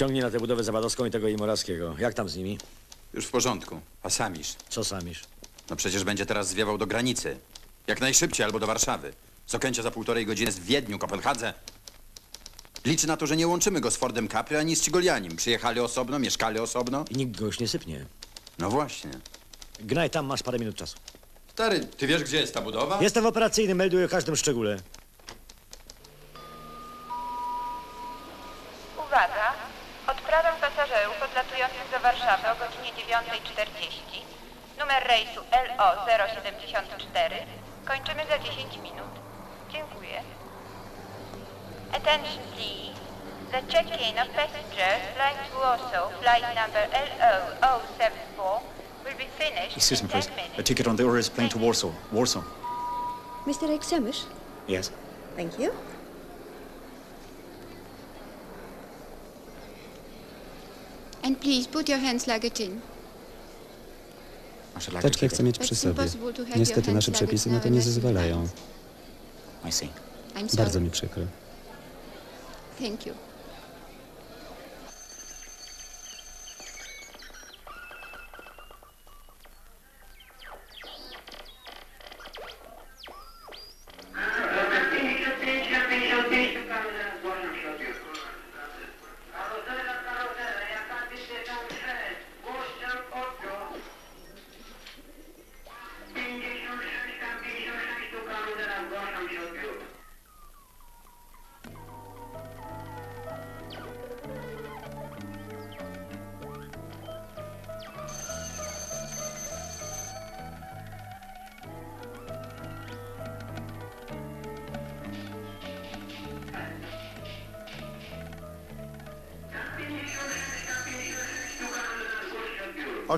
Ściągnij na tę budowę Zawadowską i tego Imorawskiego. Jak tam z nimi? Już w porządku. A Samisz? Co Samisz? No przecież będzie teraz zwiewał do granicy. Jak najszybciej albo do Warszawy. Z Okęcia za półtorej godziny jest w Wiedniu, Kopenhadze. Liczy na to, że nie łączymy go z Fordem Capri ani z Cigolianim. Przyjechali osobno, mieszkali osobno. I nikt go już nie sypnie. No właśnie. Gnaj, tam masz parę minut czasu. Stary, ty wiesz, gdzie jest ta budowa? Jestem w operacyjnym, melduję o każdym szczególe. Kończymy za 10 minut. Dziękuję. Attention please. The check-in of passengers flying to Warsaw, flight number LO074, will be finished Excuse me, please. A ticket on the Urus plane to Warsaw. Warsaw. Mr. Exemish? Yes. Thank you. And please, put your hands like a. Teczkę chcę mieć przy sobie. Niestety nasze przepisy na to nie zezwalają. Bardzo mi przykro. Thank you.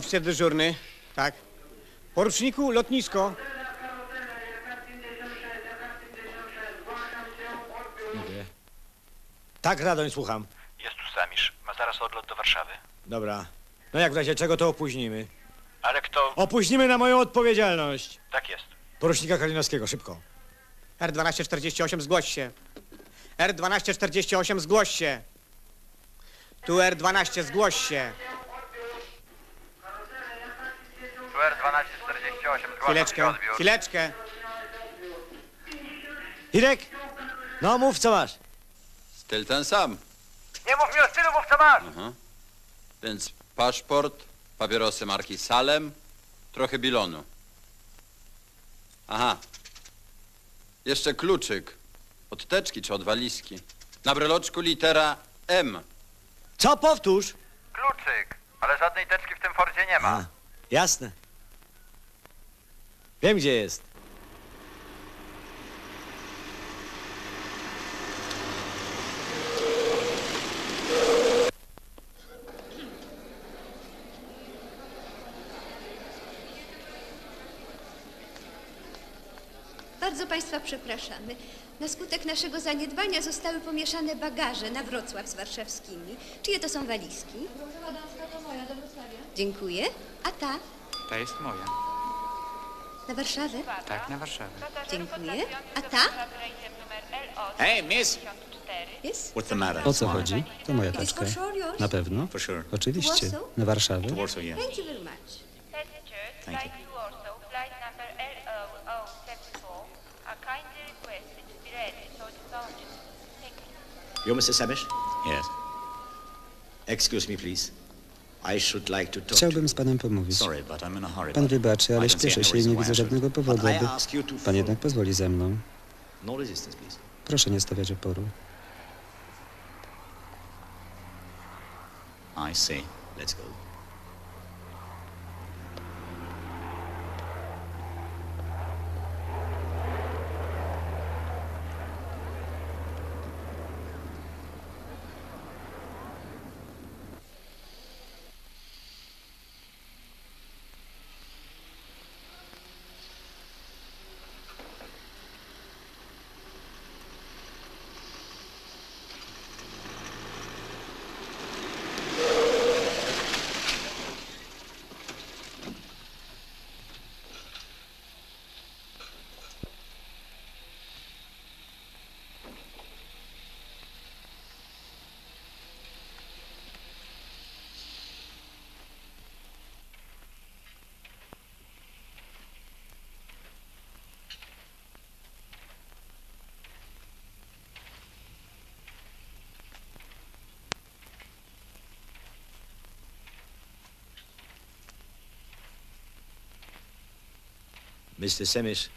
Oficer dyżurny. Tak. Poruczniku, lotnisko. Dziękuję. Tak, Radoń, słucham. Jest tu Samisz. Ma zaraz odlot do Warszawy. Dobra. No jak w razie czego, to opóźnimy. Ale kto... Opóźnimy na moją odpowiedzialność. Tak jest. Porucznika Kalinowskiego, szybko. R1248, zgłoś się. R1248, zgłoś się. Tu R12, zgłoś się. Tu R1248, zgłaszam się Chwileczkę, odbiór. chwileczkę. Hirek! No mów, co masz. Styl ten sam. Nie mów mi o stylu, mów co masz! Aha. Więc paszport, papierosy marki Salem, trochę bilonu. Aha. Jeszcze kluczyk. Od teczki czy od walizki. Na breloczku litera M. Co, powtórz? Kluczyk, ale żadnej teczki w tym Fordzie nie ma. A, jasne. Wiem, gdzie jest. Bardzo Państwa przepraszamy. Na skutek naszego zaniedbania zostały pomieszane bagaże na Wrocław z warszawskimi. Czyje to są walizki? Różowa damska to moja do Wrocławia. Dziękuję. A ta? Ta jest moja. Na Warszawę? Tak, na Warszawę. Dziękuję. A ta? Hey, miss. Jest? What's the matter? O co chodzi? To moja taczka. for sure yours? Na pewno? For sure. Oczywiście. Warsaw? Na Warszawę? To Warsaw, yeah. Thank you very much. Thank flying to Warsaw, flight number LO074, are kindly requested to be ready for departure. Thank you. You Mr. Samish? Yes. Excuse me, please. Chciałbym z panem pomówić. Pan wybaczy, ale śpieszę się i nie widzę żadnego powodu, aby... Pan jednak pozwoli ze mną. No. Proszę nie stawiać oporu. I see. Let's go. Mr. Samish,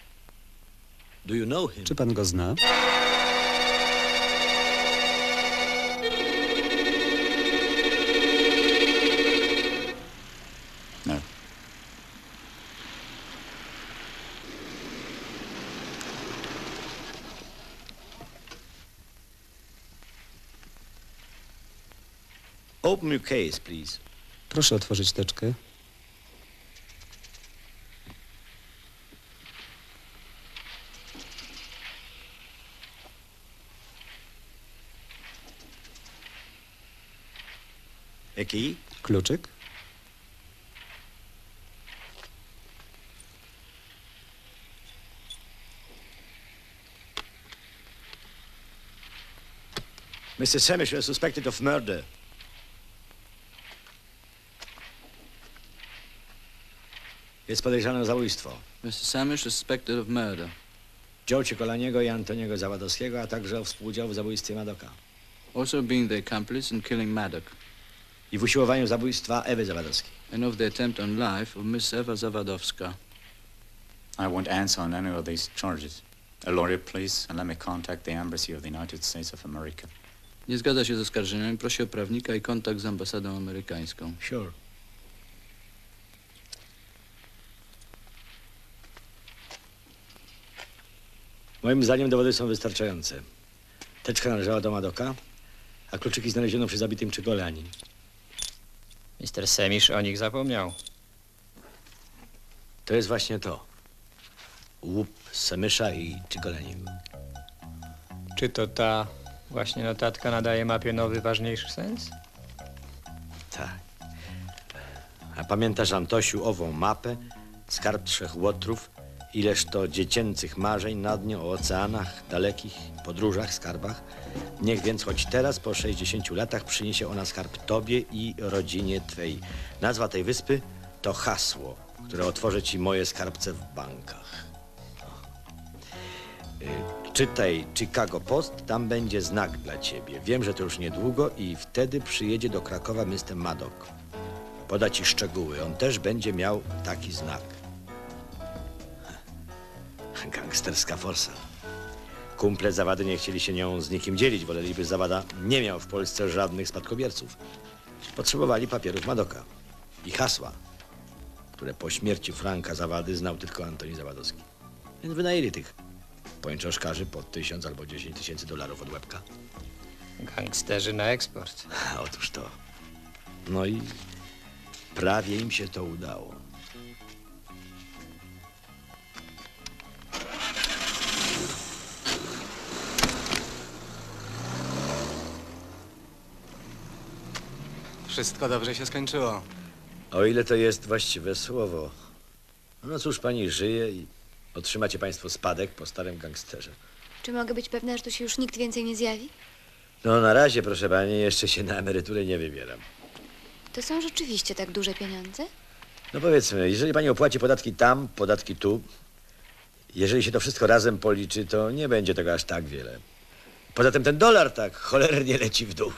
do you know him? Czy pan go zna? No. Open your case, please. Proszę otworzyć teczkę. Key? Kluczyk? Mr. Samish is suspected of murder. Jest podejrzany o zabójstwo. Mr. Samish is suspected of murder. Joe Cikolaniego i Antoniego Zawadowskiego, a także o współudział w zabójstwie Madoka. Also being the accomplice in killing Maddock. I w usiłowaniu zabójstwa Ewy Zawadowskiej. And of the attempt on life of Miss Eva Zawadowska. I won't answer on any of these charges. A lawyer, please, and let me contact the Embassy of the United States of America. Nie zgadza się z oskarżeniami. Prosi o prawnika i kontakt z ambasadą amerykańską. Sure. Moim zdaniem dowody są wystarczające. Teczka należała do Madoka, a kluczyki znaleziono przy zabitym Czygolani. Mister Semisz o nich zapomniał. To jest właśnie to. Łup Semysza i Czygolaniego. Czy to ta właśnie notatka nadaje mapie nowy, ważniejszy sens? Tak. A pamiętasz, Antosiu, ową mapę? Skarb trzech łotrów, ileż to dziecięcych marzeń nad nią o oceanach, dalekich podróżach, skarbach. Niech więc choć teraz, po 60 latach, przyniesie ona skarb tobie i rodzinie twej. Nazwa tej wyspy to hasło, które otworzy ci moje skarbce w bankach. Y, Czytaj Chicago Post, tam będzie znak dla ciebie. Wiem, że to już niedługo i wtedy przyjedzie do Krakowa Mr. Maddock. Poda ci szczegóły. On też będzie miał taki znak. Gangsterska forsa. Kumple Zawady nie chcieli się nią z nikim dzielić. Woleliby Zawada nie miał w Polsce żadnych spadkobierców. Potrzebowali papierów Madoka i hasła. które po śmierci Franka Zawady znał tylko Antoni Zawadowski. Więc wynajęli tych pończoszkarzy po tysiąc albo dziesięć tysięcy dolarów od łebka. Gangsterzy na eksport. [LAUGHS] Otóż to. No i prawie im się to udało. Wszystko dobrze się skończyło. O ile to jest właściwe słowo. No cóż, pani żyje i otrzymacie państwo spadek po starym gangsterze. Czy mogę być pewna, że tu się już nikt więcej nie zjawi? No na razie, proszę pani, jeszcze się na emeryturę nie wybieram. To są rzeczywiście tak duże pieniądze? No powiedzmy, jeżeli pani opłaci podatki tam, podatki tu, jeżeli się to wszystko razem policzy, to nie będzie tego aż tak wiele. Poza tym ten dolar tak cholernie leci w dół.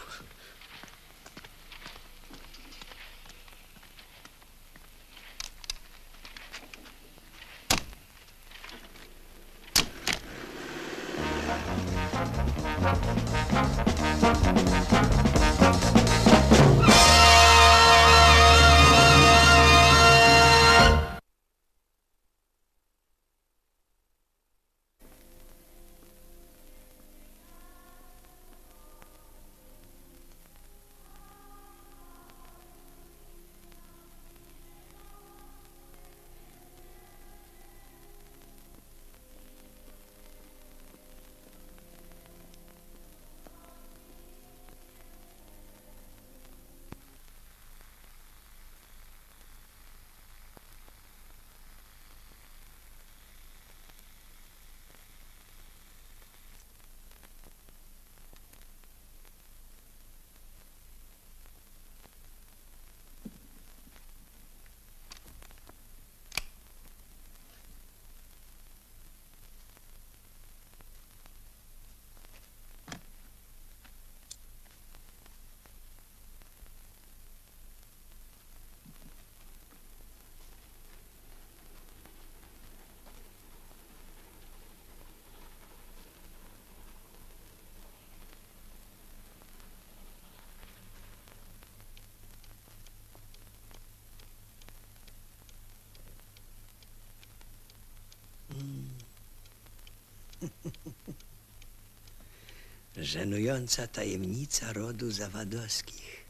Żenująca tajemnica rodu Zawadowskich.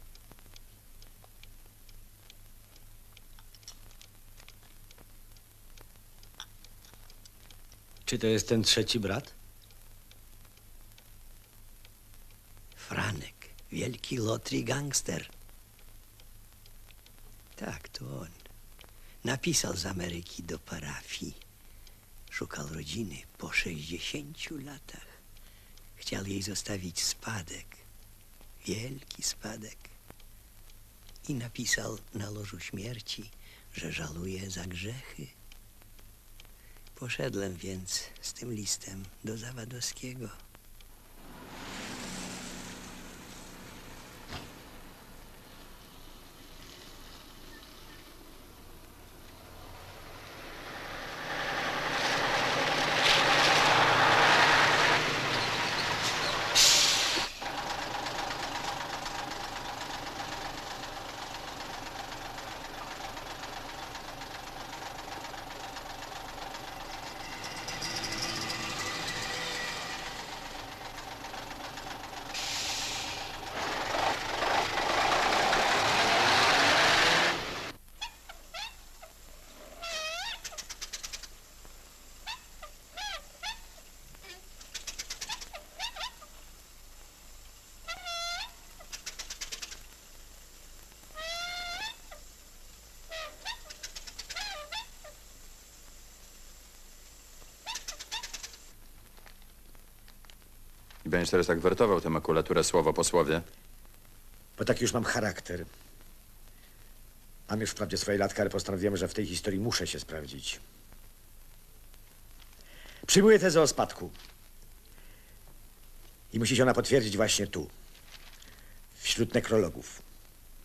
Czy to jest ten trzeci brat? Franek, wielki lotry gangster. Tak, to on. Napisał z Ameryki do parafii. Szukał rodziny po 60 latach. Chciał jej zostawić spadek. Wielki spadek. I napisał na łożu śmierci, że żałuje za grzechy. Poszedłem więc z tym listem do Zawadowskiego. I będziesz teraz tak wertował tę makulaturę słowo po słowie. Bo taki już mam charakter. Mam już wprawdzie swoje latka, ale postanowiłem, że w tej historii muszę się sprawdzić. Przyjmuję tezę o spadku. I musi się ona potwierdzić właśnie tu. Wśród nekrologów.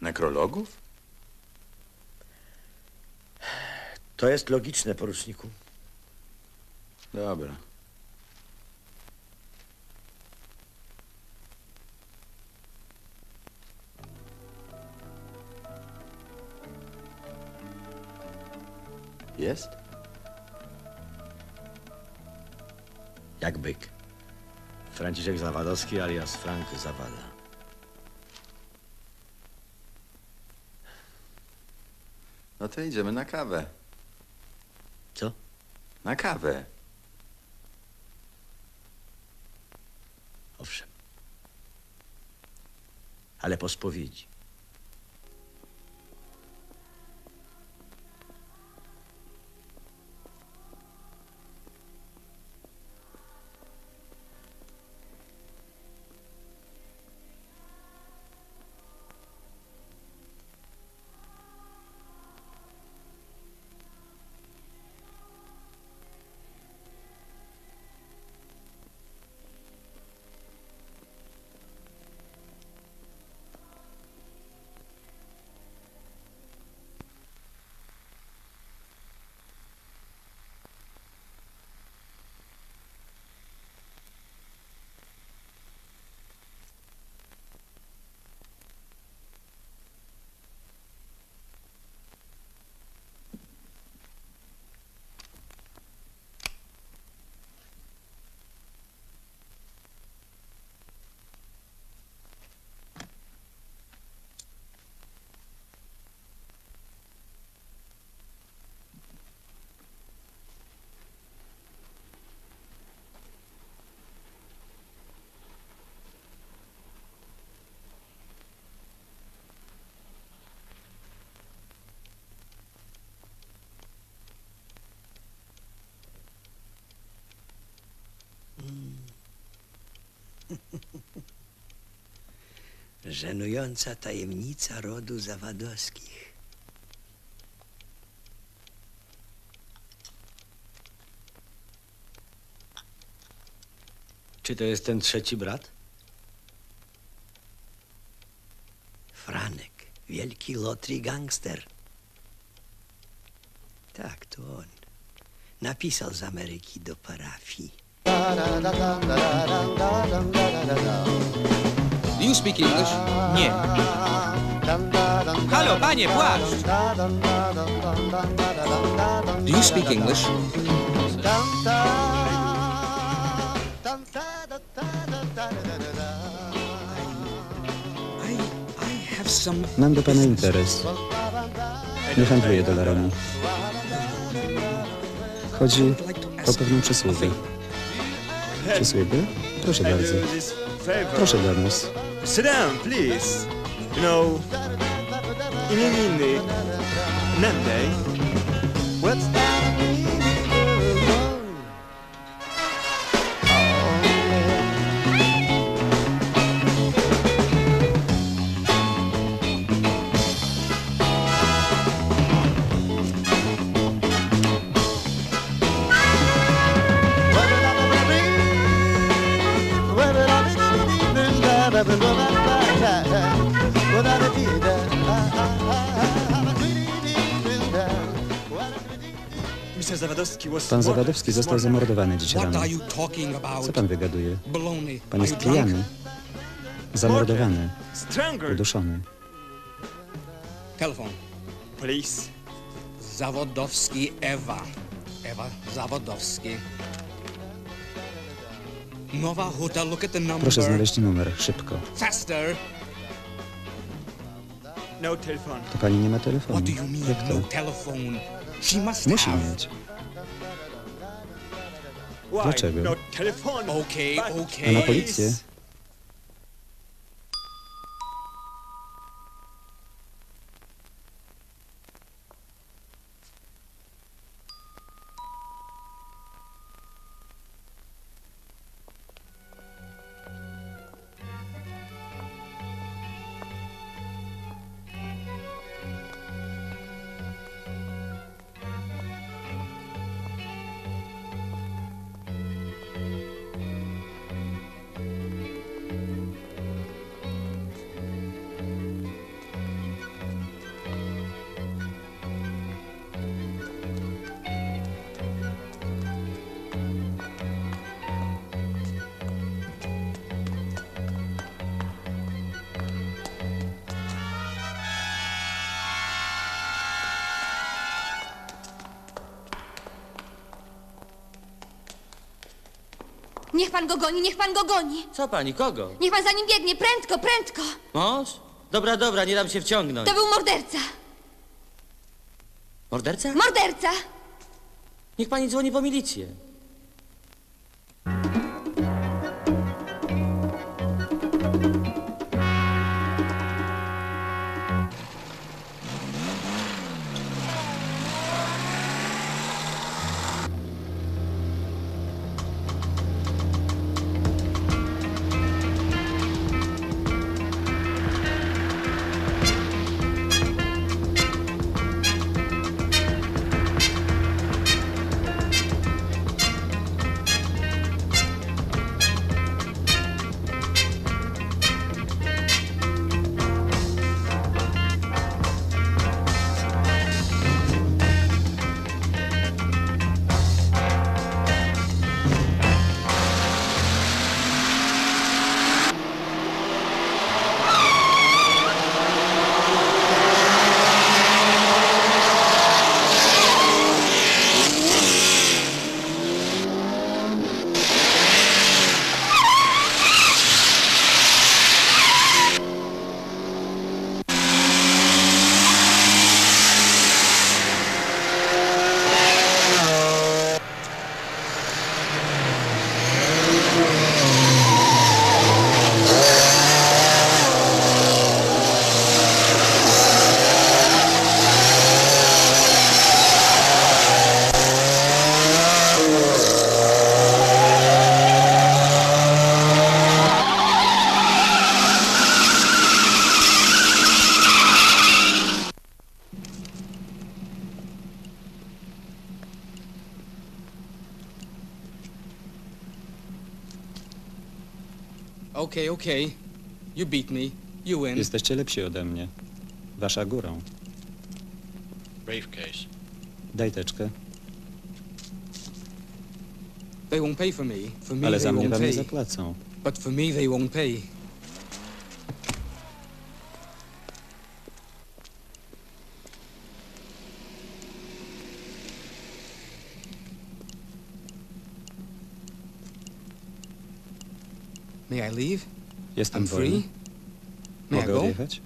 Nekrologów? To jest logiczne, poruczniku. Dobra. Jest? Jak byk. Franciszek Zawadowski alias Frank Zawada. No to idziemy na kawę. Co? Na kawę. Owszem. Ale po spowiedzi. Żenująca tajemnica rodu Zawadowskich. Czy to jest ten trzeci brat? Franek, wielki lotry gangster. Tak, to on. Napisał z Ameryki do parafii. Do you speak English? Nie. Halo, panie, płaszcz! Do you speak English? I have some... Mam do pana interes. Nie handluję dolarami. Chodzi o pewną przysługę. Przysługę? Proszę bardzo. Proszę dla nas. Sit down, please. You know, in imieniny, Monday. What's. Zawadowski Pan Zawadowski został zamordowany dziś What rano. Co pan wygaduje? Pan jest pijany. Zamordowany. Uduszony. Telefon. Please. Zawodowski Ewa. Ewa Zawodowski. Nowa Hotel, look at the number. Proszę znaleźć numer, szybko. Faster. No telephone. To pani nie ma telefonu. What do you mean, Jak to? no telephone? She must Musi have. mieć. Why? Dlaczego? No telephone. Okay, But okay. A na policję? Pan go goni, niech pan go goni. Co pani, kogo? Niech pan za nim biegnie, prędko, prędko. Mąż? Dobra, dobra, nie dam się wciągnąć. To był morderca. Morderca? Morderca! Niech pani dzwoni po milicję. Okay, okay. You beat me. You win. Jesteście lepsi ode mnie. Wasza górą. Briefcase. Daj teczkę. They won't pay for me. For me, Ale they za mnie won't wam nie pay. zapłacą. But for me, they won't pay. Leave? Jestem I'm free? May I Mogę go? odjechać?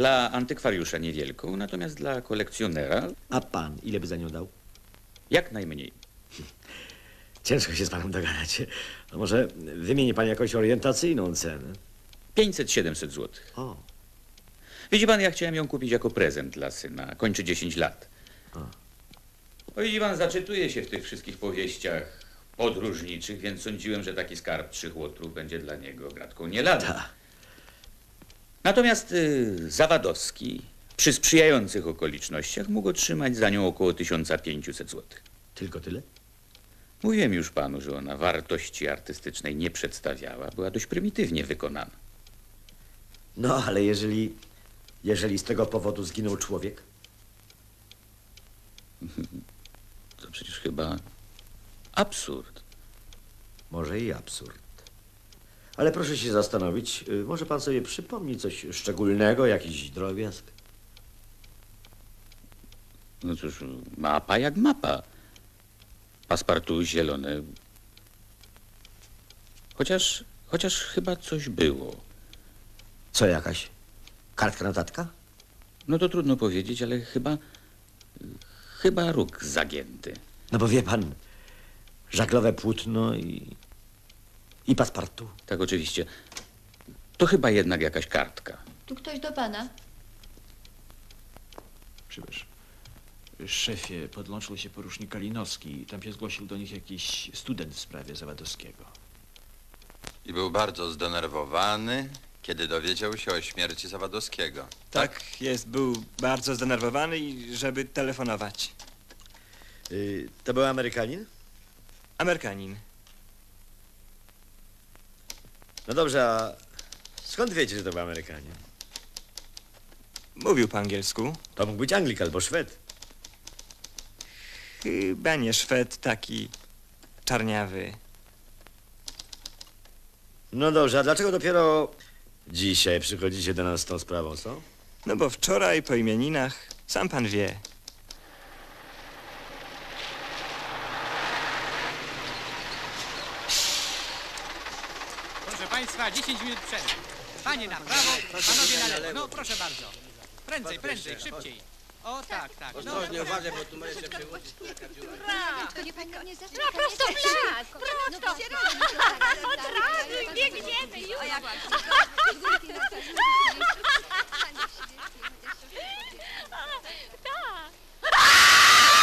Dla antykwariusza niewielką, natomiast dla kolekcjonera A pan ile by za nią dał? jak najmniej. [LAUGHS] Ciężko się z panem dogadać. No może wymieni pan jakąś orientacyjną cenę. 500-700 zł. O. Widzi pan, ja chciałem ją kupić jako prezent dla syna. Kończy 10 lat. No widzi pan, zaczytuje się w tych wszystkich powieściach podróżniczych, więc sądziłem, że taki skarb trzech łotrów będzie dla niego gratką nie lada. Natomiast y, Zawadowski przy sprzyjających okolicznościach mógł otrzymać za nią około 1500 zł. Tylko tyle? Mówiłem już panu, że ona wartości artystycznej nie przedstawiała, była dość prymitywnie wykonana. No, ale jeżeli, jeżeli z tego powodu zginął człowiek, To przecież chyba absurd. może i absurd. Ale proszę się zastanowić, y, może pan sobie przypomni coś szczególnego, jakiś drobiazg? No cóż, mapa jak mapa. Paspartu zielone. Chociaż, chociaż chyba coś było. Co jakaś? Kartka notatka? No to trudno powiedzieć, ale chyba, chyba róg zagięty. No bo wie pan, żaglowe płótno i, i paspartu. Tak, oczywiście. To chyba jednak jakaś kartka. Tu ktoś do pana. Przybysz. Szefie, podłączył się porusznik Kalinowski. Tam się zgłosił do nich jakiś student w sprawie Zawadowskiego. I był bardzo zdenerwowany Kiedy dowiedział się o śmierci Zawadowskiego. Tak, jest, był bardzo zdenerwowany i żeby telefonować. Y, to był Amerykanin? Amerykanin. No dobrze, a skąd wiecie, że to był Amerykanin? Mówił po angielsku. To mógł być Anglik albo Szwed. Chyba nie Szwed, taki czarniawy. No dobrze, a dlaczego dopiero dzisiaj przychodzicie do nas z tą sprawą, co? No bo wczoraj po imieninach, sam pan wie. Proszę Państwa, 10 minut przerwy. Panie na prawo, panowie na lewo. No proszę bardzo. Prędzej, prędzej, szybciej. O tak, tak. No, Ostrożnie, uważaj, bo tu możesz się nie, zaczynaj. No, prosto w las, prosto. Od razu biegniemy już. [LAUGHS] Tak. [LAUGHS]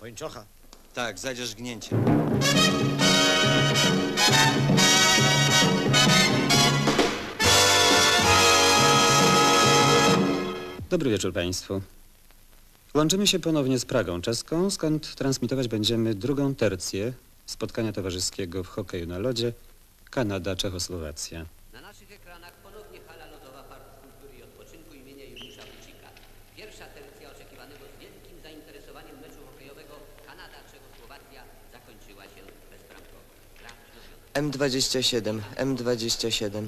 Pończocha. Tak, zajdziesz gnięcie. Dobry wieczór Państwu. Łączymy się ponownie z Pragą czeską, skąd transmitować będziemy drugą tercję spotkania towarzyskiego w hokeju na lodzie Kanada-Czechosłowacja. Na naszych ekranach ponownie hala lodowa Parku Kultury i Odpoczynku imienia Juliusza Bucika. Pierwsza tercja oczekiwanego z wielkim zainteresowaniem meczu hokejowego Kanada-Czechosłowacja zakończyła się bezbramkowo. Gra wznowiona. M27, M27.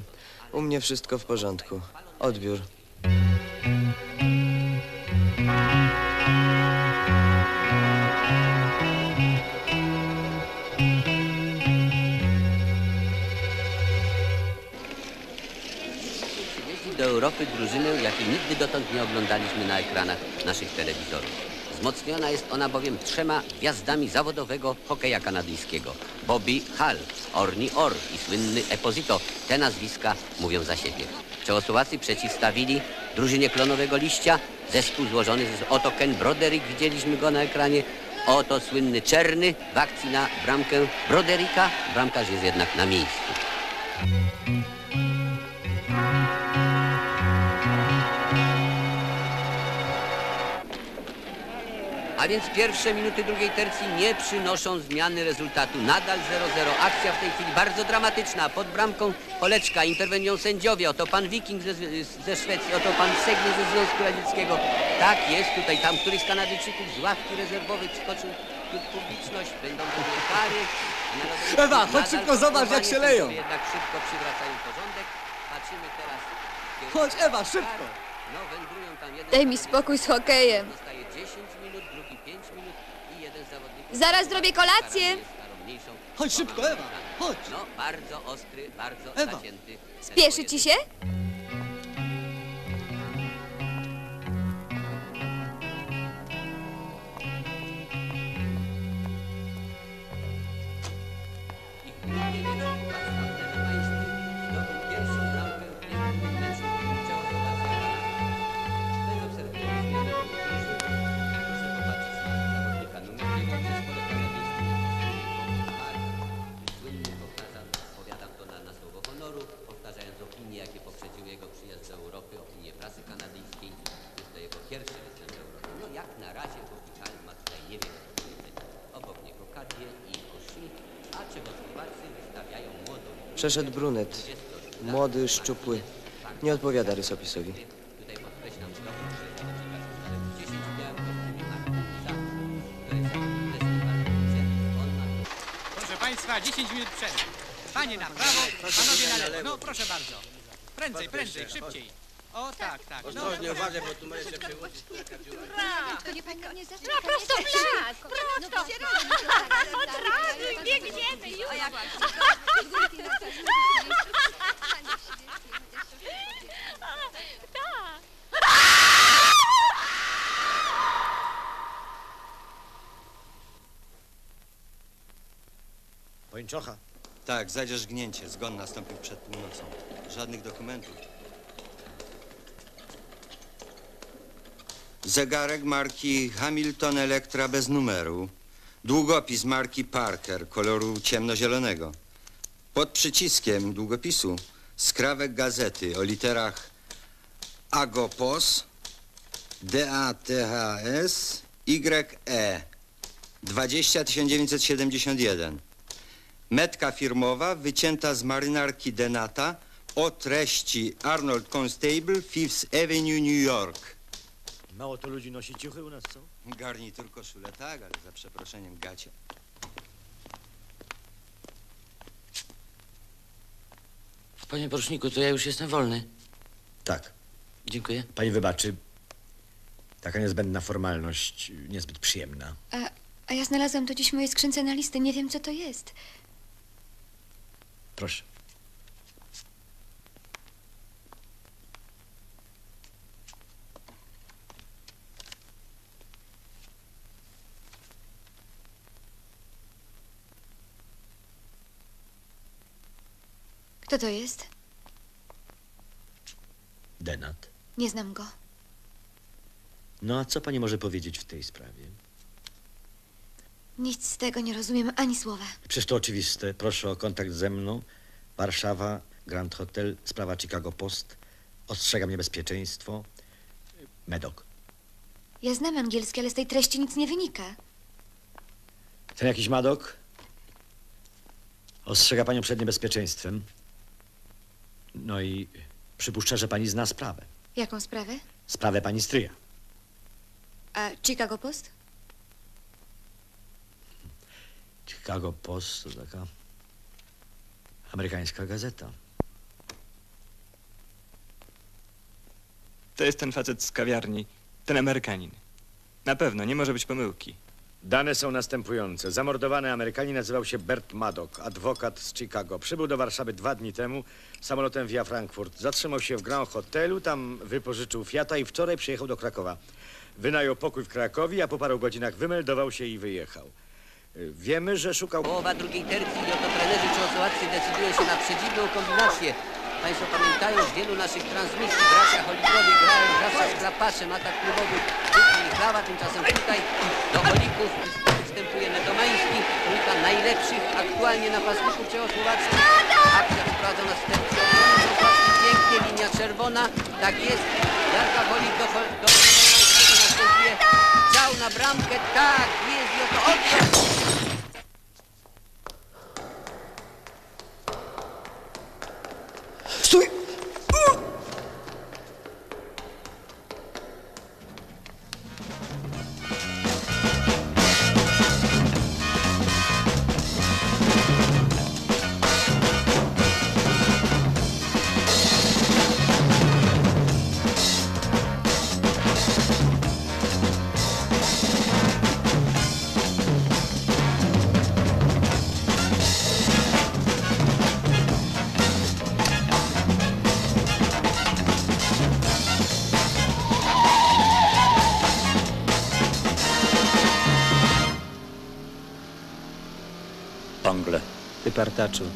U mnie wszystko w porządku. Odbiór. Do Europy drużynę, jakiej nigdy dotąd nie oglądaliśmy na ekranach naszych telewizorów. Wzmocniona jest ona bowiem trzema gwiazdami zawodowego hokeja kanadyjskiego. Bobby Hall, Orni Orr i słynny Eposito. Te nazwiska mówią za siebie. Czechosłowacy przeciwstawili drużynie klonowego liścia zespół złożony z oto Ken Broderick, widzieliśmy go na ekranie, oto słynny Czerny w akcji na bramkę Brodericka. Bramkarz jest jednak na miejscu. A więc pierwsze minuty drugiej tercji nie przynoszą zmiany rezultatu. Nadal 0-0. Akcja w tej chwili bardzo dramatyczna. Pod bramką Poleczka, interwenią sędziowie. Oto pan Wiking ze, ze Szwecji, oto pan Segny ze Związku Radzieckiego. Tak jest tutaj, tam któryś z Kanadyjczyków z ławki rezerwowej skoczył tu publiczność. Będą to kary. Ewa, chodź szybko, zobacz, jak się leją. Jednak szybko przywracają porządek. Patrzymy teraz. Chodź, Ewa, szybko. No, wędrują tam jeden Daj mi spokój z hokejem. Zostaje 10 minut, drugi 5 minut i jeden zawodnik. Zaraz zrobię kolację. Chodź szybko, Ewa, chodź. No, bardzo ostry, bardzo Ewa. zacięty. Spieszy ci się? Przeszedł brunet. Młody, szczupły. Nie odpowiada rysopisowi. Tutaj podkreślam stopę, że zawodnika zostało 10 białych kostiumi Markusa. To jest zawodnik Wesley On ma Proszę Państwa, 10 minut przerwy. Panie na prawo, panowie na lewo. No proszę bardzo. Prędzej, prędzej, szybciej. O tak, tak. No, Ostrożnie, uważaj, bo tu możesz się przełączyć. Rączko, nie, nie, nie zaczynaj. No, prosto w las, prosto. Od razu biegniemy już. A jak Tak. Pończocha. Tak, zajdziesz gnięcie. Zgon nastąpił przed północą. Żadnych dokumentów. Zegarek marki Hamilton Elektra bez numeru. Długopis marki Parker, koloru ciemnozielonego. Pod przyciskiem długopisu skrawek gazety o literach Agopos, D-A-T-H-S, Y-E, 20 1971. Metka firmowa wycięta z marynarki Denata o treści Arnold Constable, Fifth Avenue, New York. Mało to ludzi nosi ciuchy u nas, co? Garnitur, koszulę, tak, ale za przeproszeniem gacie. Panie poruczniku, to ja już jestem wolny. Tak. Dziękuję. Pani wybaczy, taka niezbędna formalność, niezbyt przyjemna. A, a ja znalazłam to dziś w mojej skrzynce na listy. Nie wiem, co to jest. Proszę. Kto to jest? Denat. Nie znam go. No a co pani może powiedzieć w tej sprawie? Nic z tego nie rozumiem ani słowa. Przecież to oczywiste. Proszę o kontakt ze mną. Warszawa, Grand Hotel, sprawa Chicago Post. Ostrzegam niebezpieczeństwo. Medok. Ja znam angielski, ale z tej treści nic nie wynika. Ten jakiś Madok ostrzega panią przed niebezpieczeństwem. No i przypuszcza, że pani zna sprawę. Jaką sprawę? Sprawę pani stryja. A Chicago Post? Chicago Post to taka amerykańska gazeta. To jest ten facet z kawiarni, ten Amerykanin. Na pewno, nie może być pomyłki. Dane są następujące. Zamordowany Amerykanin nazywał się Bert Maddock, adwokat z Chicago. Przybył do Warszawy dwa dni temu samolotem via Frankfurt. Zatrzymał się w Grand Hotelu, tam wypożyczył Fiata i wczoraj przyjechał do Krakowa. Wynajął pokój w Krakowie, a po paru godzinach wymeldował się i wyjechał. Y, Wiemy, że szukał... Połowa drugiej tercji i oto trenerzy czechosłowaccy decydują się na przedziwną kombinację. Państwo pamiętają, z wielu naszych transmisji bracia Holikowie grają wraz z Klapaczem, atak klubowy Kuki i Chlawa, tymczasem tutaj do Holików występuje Nedomański, trójka najlepszych aktualnie napastników czechosłowackim. Akcja przeprowadzona z czechosłowackiej, pięknie, linia czerwona, tak jest. Jarka Holik do, Hol- do Nedomańskiego następuje na bramkę, tak jest i oto odwrót. Ty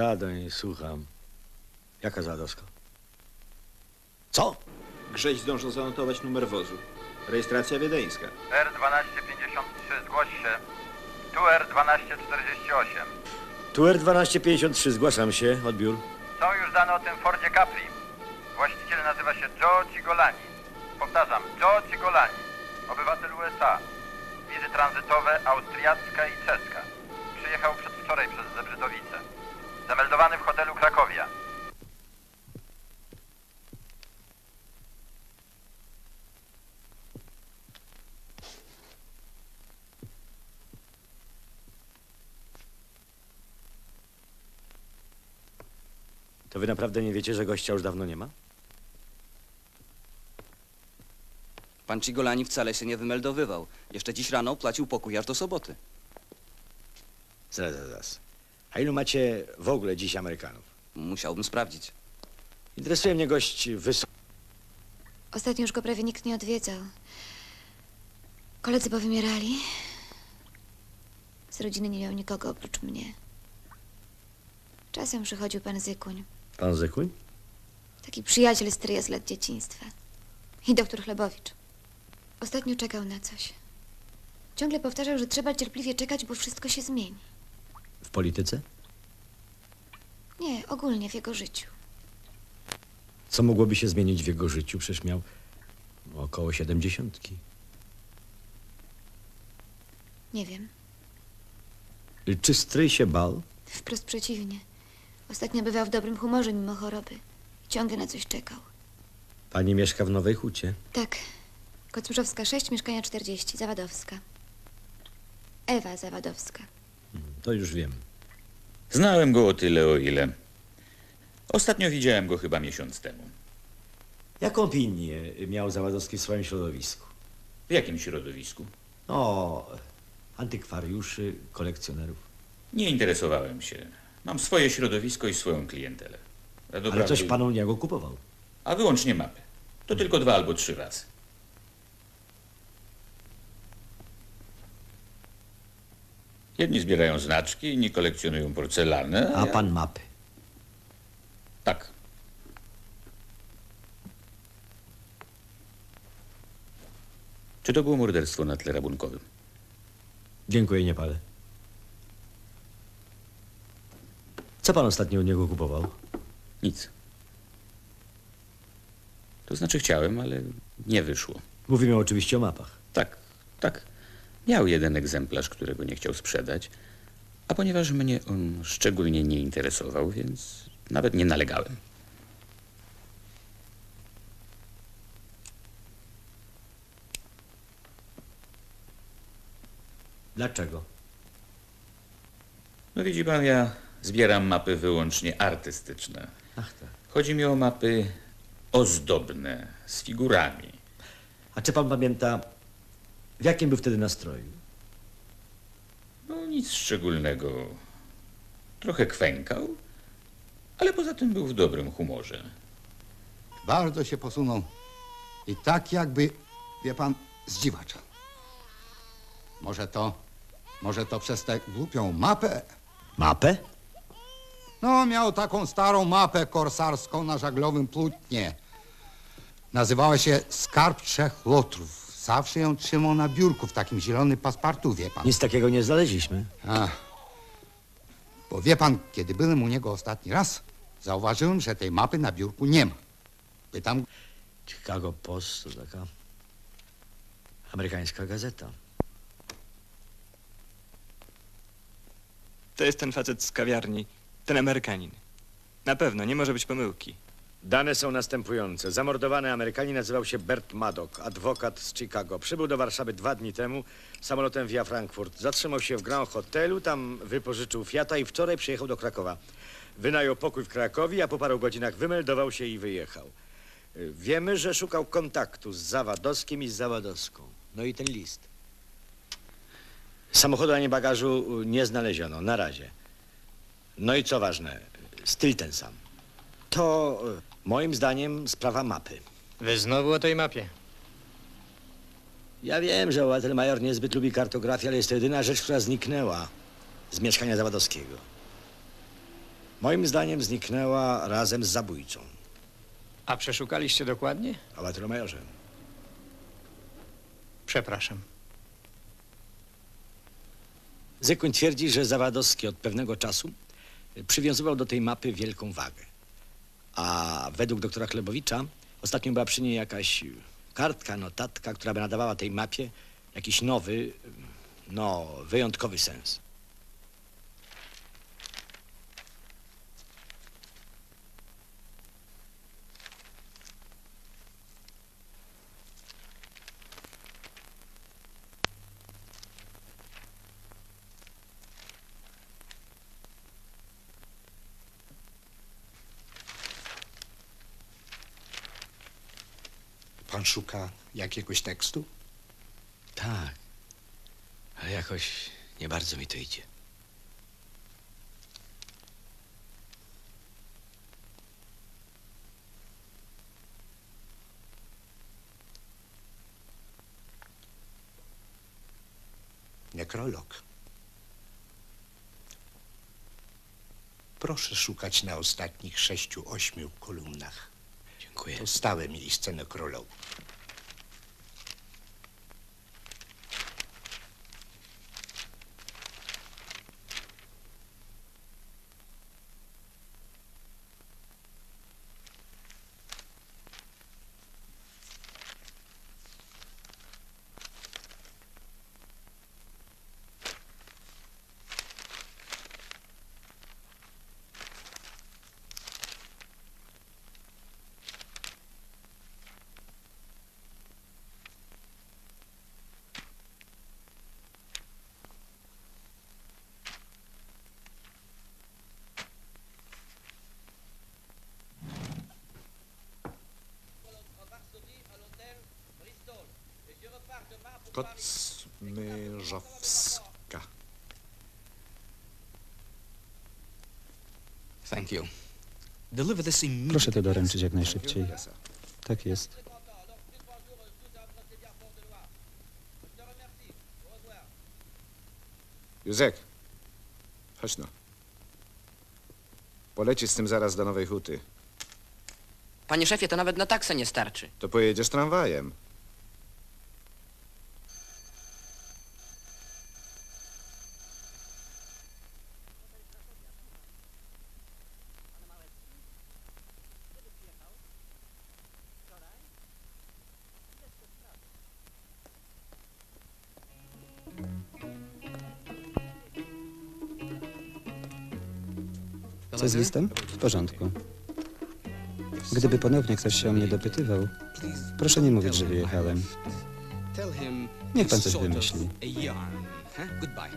Radoń, słucham. Jaka zadoska? Co? Grześ zdążył zanotować numer wozu. Rejestracja wiedeńska. R1253, zgłoś się. Tu R1248. Tu R1253, zgłaszam się. Odbiór. Są już dane o tym Fordzie Capri. Właściciel nazywa się Joe Cigolani. Powtarzam, Joe Cigolani. Obywatel USA. Wizy tranzytowe austriacka i czeska. Przyjechał przedwczoraj przez Zebrzydowice. Zameldowany w hotelu Krakowia. To wy naprawdę nie wiecie, że gościa już dawno nie ma? Pan Cigolani wcale się nie wymeldowywał. Jeszcze dziś rano płacił pokój aż do soboty. Zaraz, zaraz. A ilu macie w ogóle dziś Amerykanów? Musiałbym sprawdzić. Interesuje mnie gość wysoko. Ostatnio już go prawie nikt nie odwiedzał. Koledzy powymierali. Z rodziny nie miał nikogo oprócz mnie. Czasem przychodził pan Zykuń. Pan Zykuń? Taki przyjaciel stryja z lat dzieciństwa. I doktor Chlebowicz. Ostatnio czekał na coś. Ciągle powtarzał, że trzeba cierpliwie czekać, bo wszystko się zmieni. W polityce? Nie, ogólnie w jego życiu. Co mogłoby się zmienić w jego życiu? Przecież miał około siedemdziesiątki. Nie wiem. Czy stryj się bał? Wprost przeciwnie. Ostatnio bywał w dobrym humorze mimo choroby. Ciągle na coś czekał. Pani mieszka w Nowej Hucie. Tak. Kocmuszowska 6, mieszkania 40, Zawadowska. Ewa Zawadowska. To już wiem. Znałem go o tyle, o ile. Ostatnio widziałem go chyba miesiąc temu. Jaką opinię miał Zawadowski w swoim środowisku? W jakim środowisku? O, antykwariuszy, kolekcjonerów. Nie interesowałem się. Mam swoje środowisko i swoją klientelę. Ale coś pan u niego kupował. A wyłącznie mapy. To tylko dwa albo trzy razy. Jedni zbierają znaczki, inni kolekcjonują porcelanę. A ja- pan mapy. Tak. Czy to było morderstwo na tle rabunkowym? Dziękuję, nie palę. Co pan ostatnio u niego kupował? Nic. To znaczy chciałem, ale nie wyszło. Mówimy oczywiście o mapach. Tak, tak. Miał jeden egzemplarz, którego nie chciał sprzedać, a ponieważ mnie on szczególnie nie interesował, więc nawet nie nalegałem. Dlaczego? No widzi pan, ja zbieram mapy wyłącznie artystyczne. Ach tak. Chodzi mi o mapy ozdobne, z figurami. A czy pan pamięta, w jakim był wtedy nastroju? No nic szczególnego. Trochę kwękał, ale poza tym był w dobrym humorze. Bardzo się posunął. I tak jakby, wie pan, zdziwacza. Może to, może to przez tę głupią mapę? Mapę? No, miał taką starą mapę korsarską na żaglowym płótnie. Nazywała się Skarb Trzech Łotrów. Zawsze ją trzymał na biurku w takim zielonym paspartu, wie pan. Nic takiego nie znaleźliśmy. A, bo wie pan, kiedy byłem u niego ostatni raz, zauważyłem, że tej mapy na biurku nie ma. Pytam, Chicago Post to taka amerykańska gazeta. To jest ten facet z kawiarni, ten Amerykanin. Na pewno, nie może być pomyłki. Dane są następujące. Zamordowany Amerykanin nazywał się Bert Maddock, adwokat z Chicago. Przybył do Warszawy dwa dni temu samolotem via Frankfurt. Zatrzymał się w Grand Hotelu, tam wypożyczył Fiata i wczoraj przyjechał do Krakowa. Wynajął pokój w Krakowie, a po paru godzinach wymeldował się i wyjechał. Y, Wiemy, że szukał kontaktu z Zawadowskim i z Zawadowską. No i ten list. Samochodu ani bagażu y, nie znaleziono, na razie. No i co ważne, styl ten sam. To y, moim zdaniem sprawa mapy. Wy znowu o tej mapie. Ja wiem, że obywatel major niezbyt lubi kartografię, ale jest to jedyna rzecz, która zniknęła z mieszkania Zawadowskiego. Moim zdaniem zniknęła razem z zabójcą. A przeszukaliście dokładnie? Obywatelu majorze. Przepraszam. Zykuń twierdzi, że Zawadowski od pewnego czasu przywiązywał do tej mapy wielką wagę. A według doktora Chlebowicza ostatnio była przy niej jakaś kartka, notatka, która by nadawała tej mapie jakiś nowy, no, wyjątkowy sens. Pan szuka jakiegoś tekstu? Tak. Ale jakoś nie bardzo mi to idzie. Nekrolog. Proszę szukać na ostatnich sześciu, ośmiu kolumnach. Dziękuję. To stałe miejsce nekrologu. Kocmyrzowska. Thank you. Deliver this immediately. Proszę to doręczyć jak najszybciej. Tak jest. Józek, chodź no. Polecisz z tym zaraz do Nowej Huty. Panie szefie, to nawet na taksę nie starczy. To pojedziesz tramwajem. Co z listem? W porządku. Gdyby ponownie ktoś się o mnie dopytywał, proszę nie mówić, że wyjechałem. Niech pan coś wymyśli. Goodbye.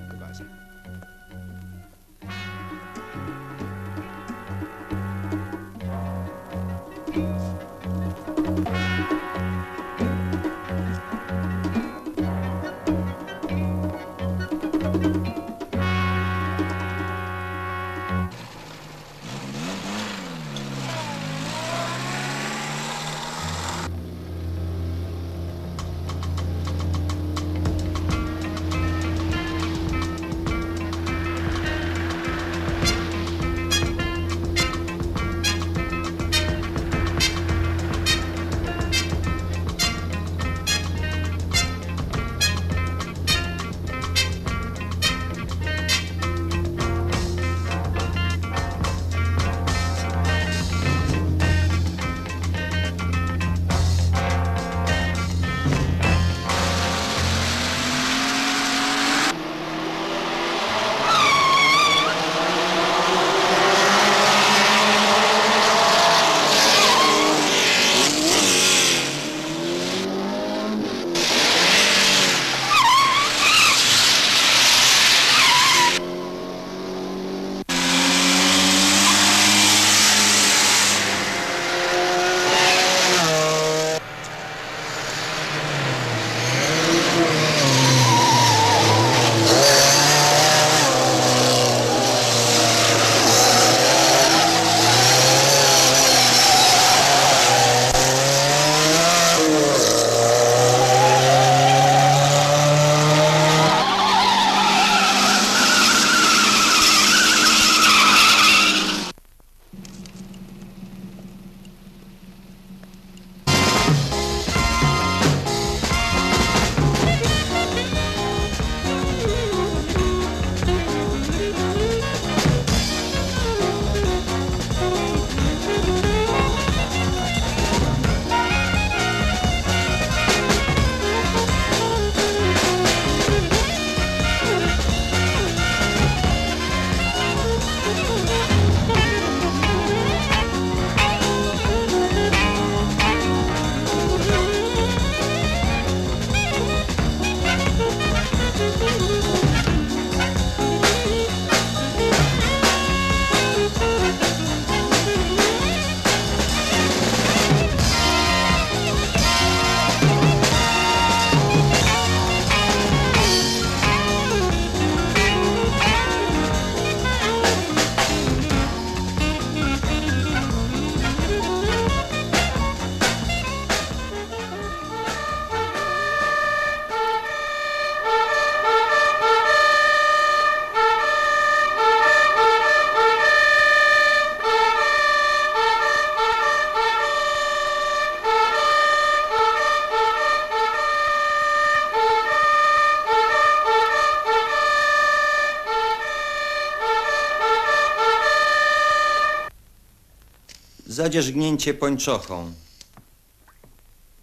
Zadzierzgnięcie pończochą.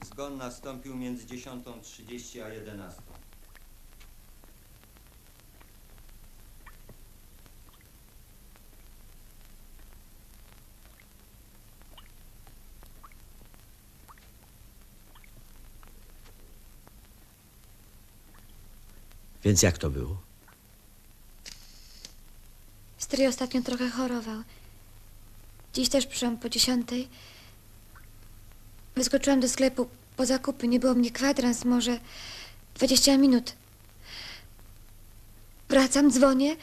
Zgon nastąpił między 10.30 a 11. Więc jak to było? Stary ostatnio trochę chorował. Dziś też przyszłam po dziesiątej. Wyskoczyłam do sklepu po zakupy. Nie było mnie kwadrans, może dwadzieścia minut. Wracam, dzwonię.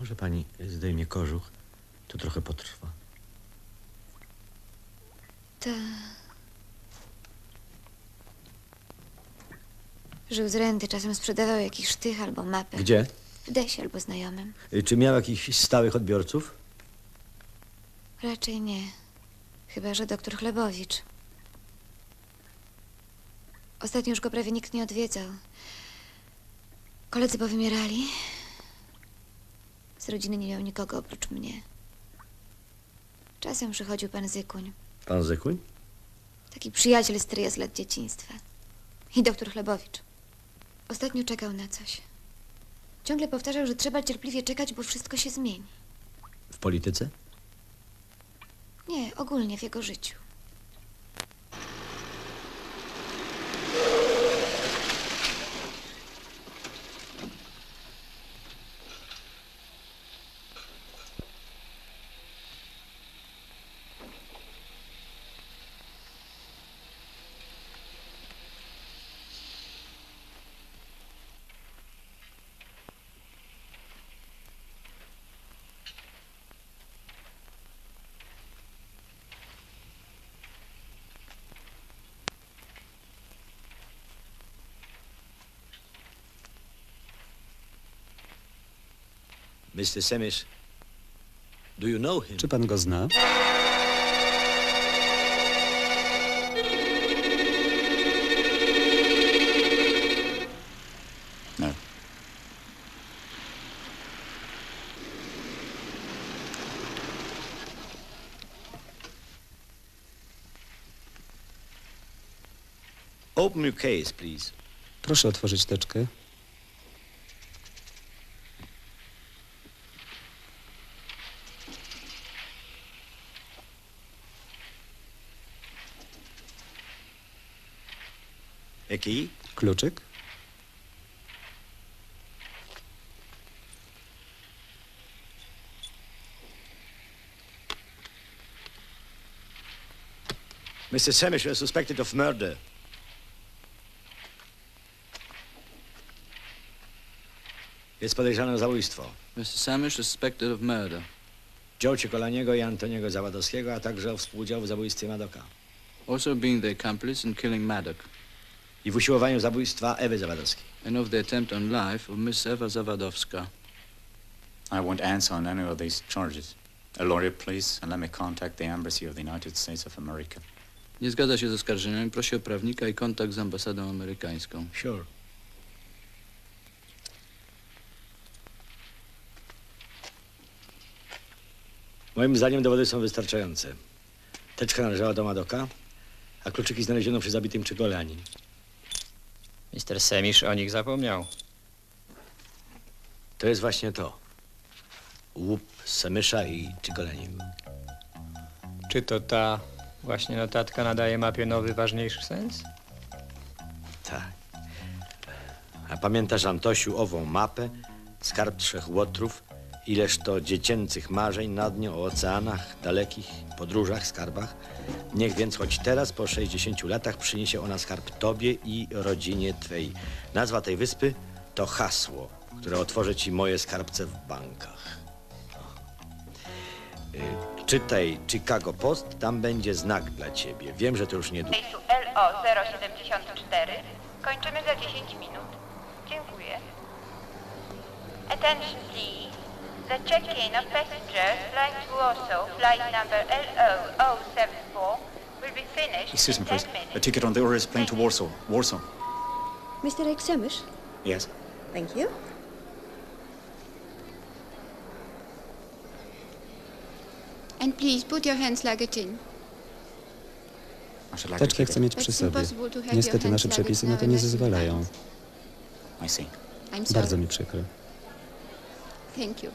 Może pani zdejmie kożuch? To trochę potrwa. Ta. Żył z renty, czasem sprzedawał jakiś sztych albo mapę. Gdzie? W Desie albo znajomym. Y, Czy miał jakichś stałych odbiorców? Raczej nie. Chyba, że doktor Chlebowicz. Ostatnio już go prawie nikt nie odwiedzał. Koledzy powymierali. Z rodziny nie miał nikogo oprócz mnie. Czasem przychodził pan Zykuń. Pan Zykuń? Taki przyjaciel stryja z lat dzieciństwa. I doktor Chlebowicz. Ostatnio czekał na coś. Ciągle powtarzał, że trzeba cierpliwie czekać, bo wszystko się zmieni. W polityce? Nie, ogólnie w jego życiu. Mr. Semish, do you know him? Czy pan go zna? No. Open your case, please. Proszę otworzyć teczkę. Key? Kluczyk. Mr. Semish is suspected of murder. Jest podejrzany o zabójstwo. Mr. Samish is suspected of murder. Joe Ciekolaniego i Antoniego Zawadowskiego, a także o współudział w zabójstwie Madoka. Also being the accomplice in killing Maddock. I w usiłowaniu zabójstwa Ewy Zawadowskiej. And of the attempt on life of Miss Eva Zawadowska. I won't answer on any of these charges. A lawyer, please, and let me contact the Embassy of the United States of America. Nie zgadza się z oskarżeniami, prosi o prawnika i kontakt z ambasadą amerykańską. Sure. Moim zdaniem dowody są wystarczające. Teczka należała do Madoka, a kluczyki znaleziono przy zabitym Czygolanin. Mister Semisz o nich zapomniał. To jest właśnie to. Łup Semysza i Czygolanin. Czy to ta właśnie notatka nadaje mapie nowy, ważniejszy sens? Tak. A pamiętasz, Antosiu, ową mapę? Skarb trzech łotrów? Ileż to dziecięcych marzeń nad nią o oceanach, dalekich podróżach, skarbach? Niech więc choć teraz, po 60 latach, przyniesie ona skarb tobie i rodzinie twej. Nazwa tej wyspy to hasło, które otworzy ci moje skarbce w bankach. Y, Czytaj Chicago Post, tam będzie znak dla ciebie. Wiem, że to już nie Rejsu LO 074 kończymy za 10 minut. Dziękuję. Attention please. The check-in of passengers flying to Warsaw, flight number LO 074 will be finished Excuse in me, 10 please. minutes. A ticket on the Orioles plane to Warsaw. Warsaw. Mr. Eksemish? Yes. Thank you. And please put your hands luggage in. I should like to Teczkę chcę mieć przy It's sobie. impossible to have Niestety your nasze hands przepisy na luggage to nie zezwalają. I see. I'm sorry. Bardzo mi przykro. Thank you.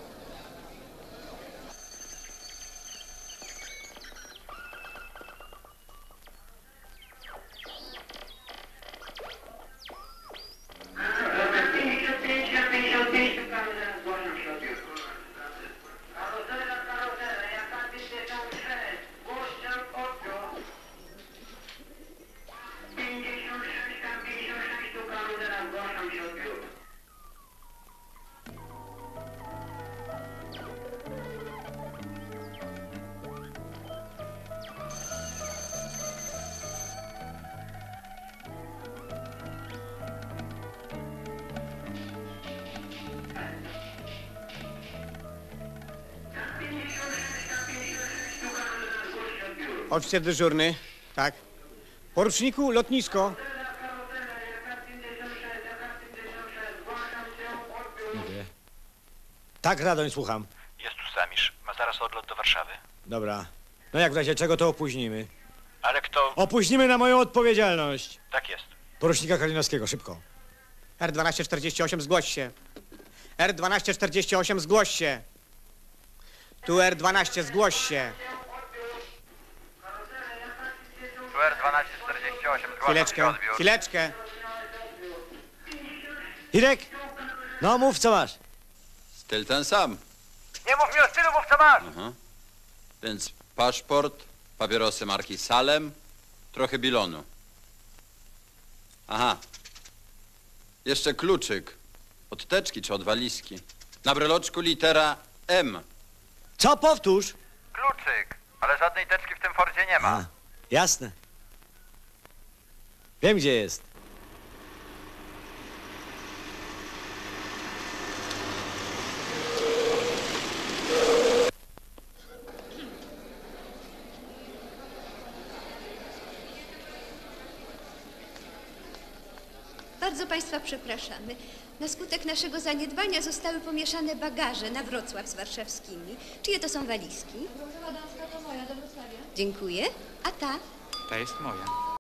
Oficer dyżurny. Tak. Poruczniku, lotnisko. Dziękuję. Tak, Radoń, słucham. Jest tu Samisz. Ma zaraz odlot do Warszawy. Dobra. No jak w razie czego to opóźnimy? Ale kto... Opóźnimy na moją odpowiedzialność. Tak jest. Porucznika Kalinowskiego, szybko. R1248, zgłoś się. R1248, zgłoś się. Tu R12, zgłoś się. Tu R1248, zgłaszam się Chwileczkę, chwileczkę. Irek! No mów, co masz. Styl ten sam. Nie mów mi o stylu, mów co masz! Aha. Więc paszport, papierosy marki Salem, trochę bilonu. Aha. Jeszcze kluczyk. Od teczki czy od walizki. Na breloczku litera M. Co, powtórz? Kluczyk, ale żadnej teczki w tym Fordzie nie ma. A, jasne. Wiem, gdzie jest. Bardzo Państwa przepraszamy. Na skutek naszego zaniedbania zostały pomieszane bagaże na Wrocław z warszawskimi. Czyje to są walizki? Różowa damska to moja do Wrocławia. Dziękuję. A ta? Ta jest moja.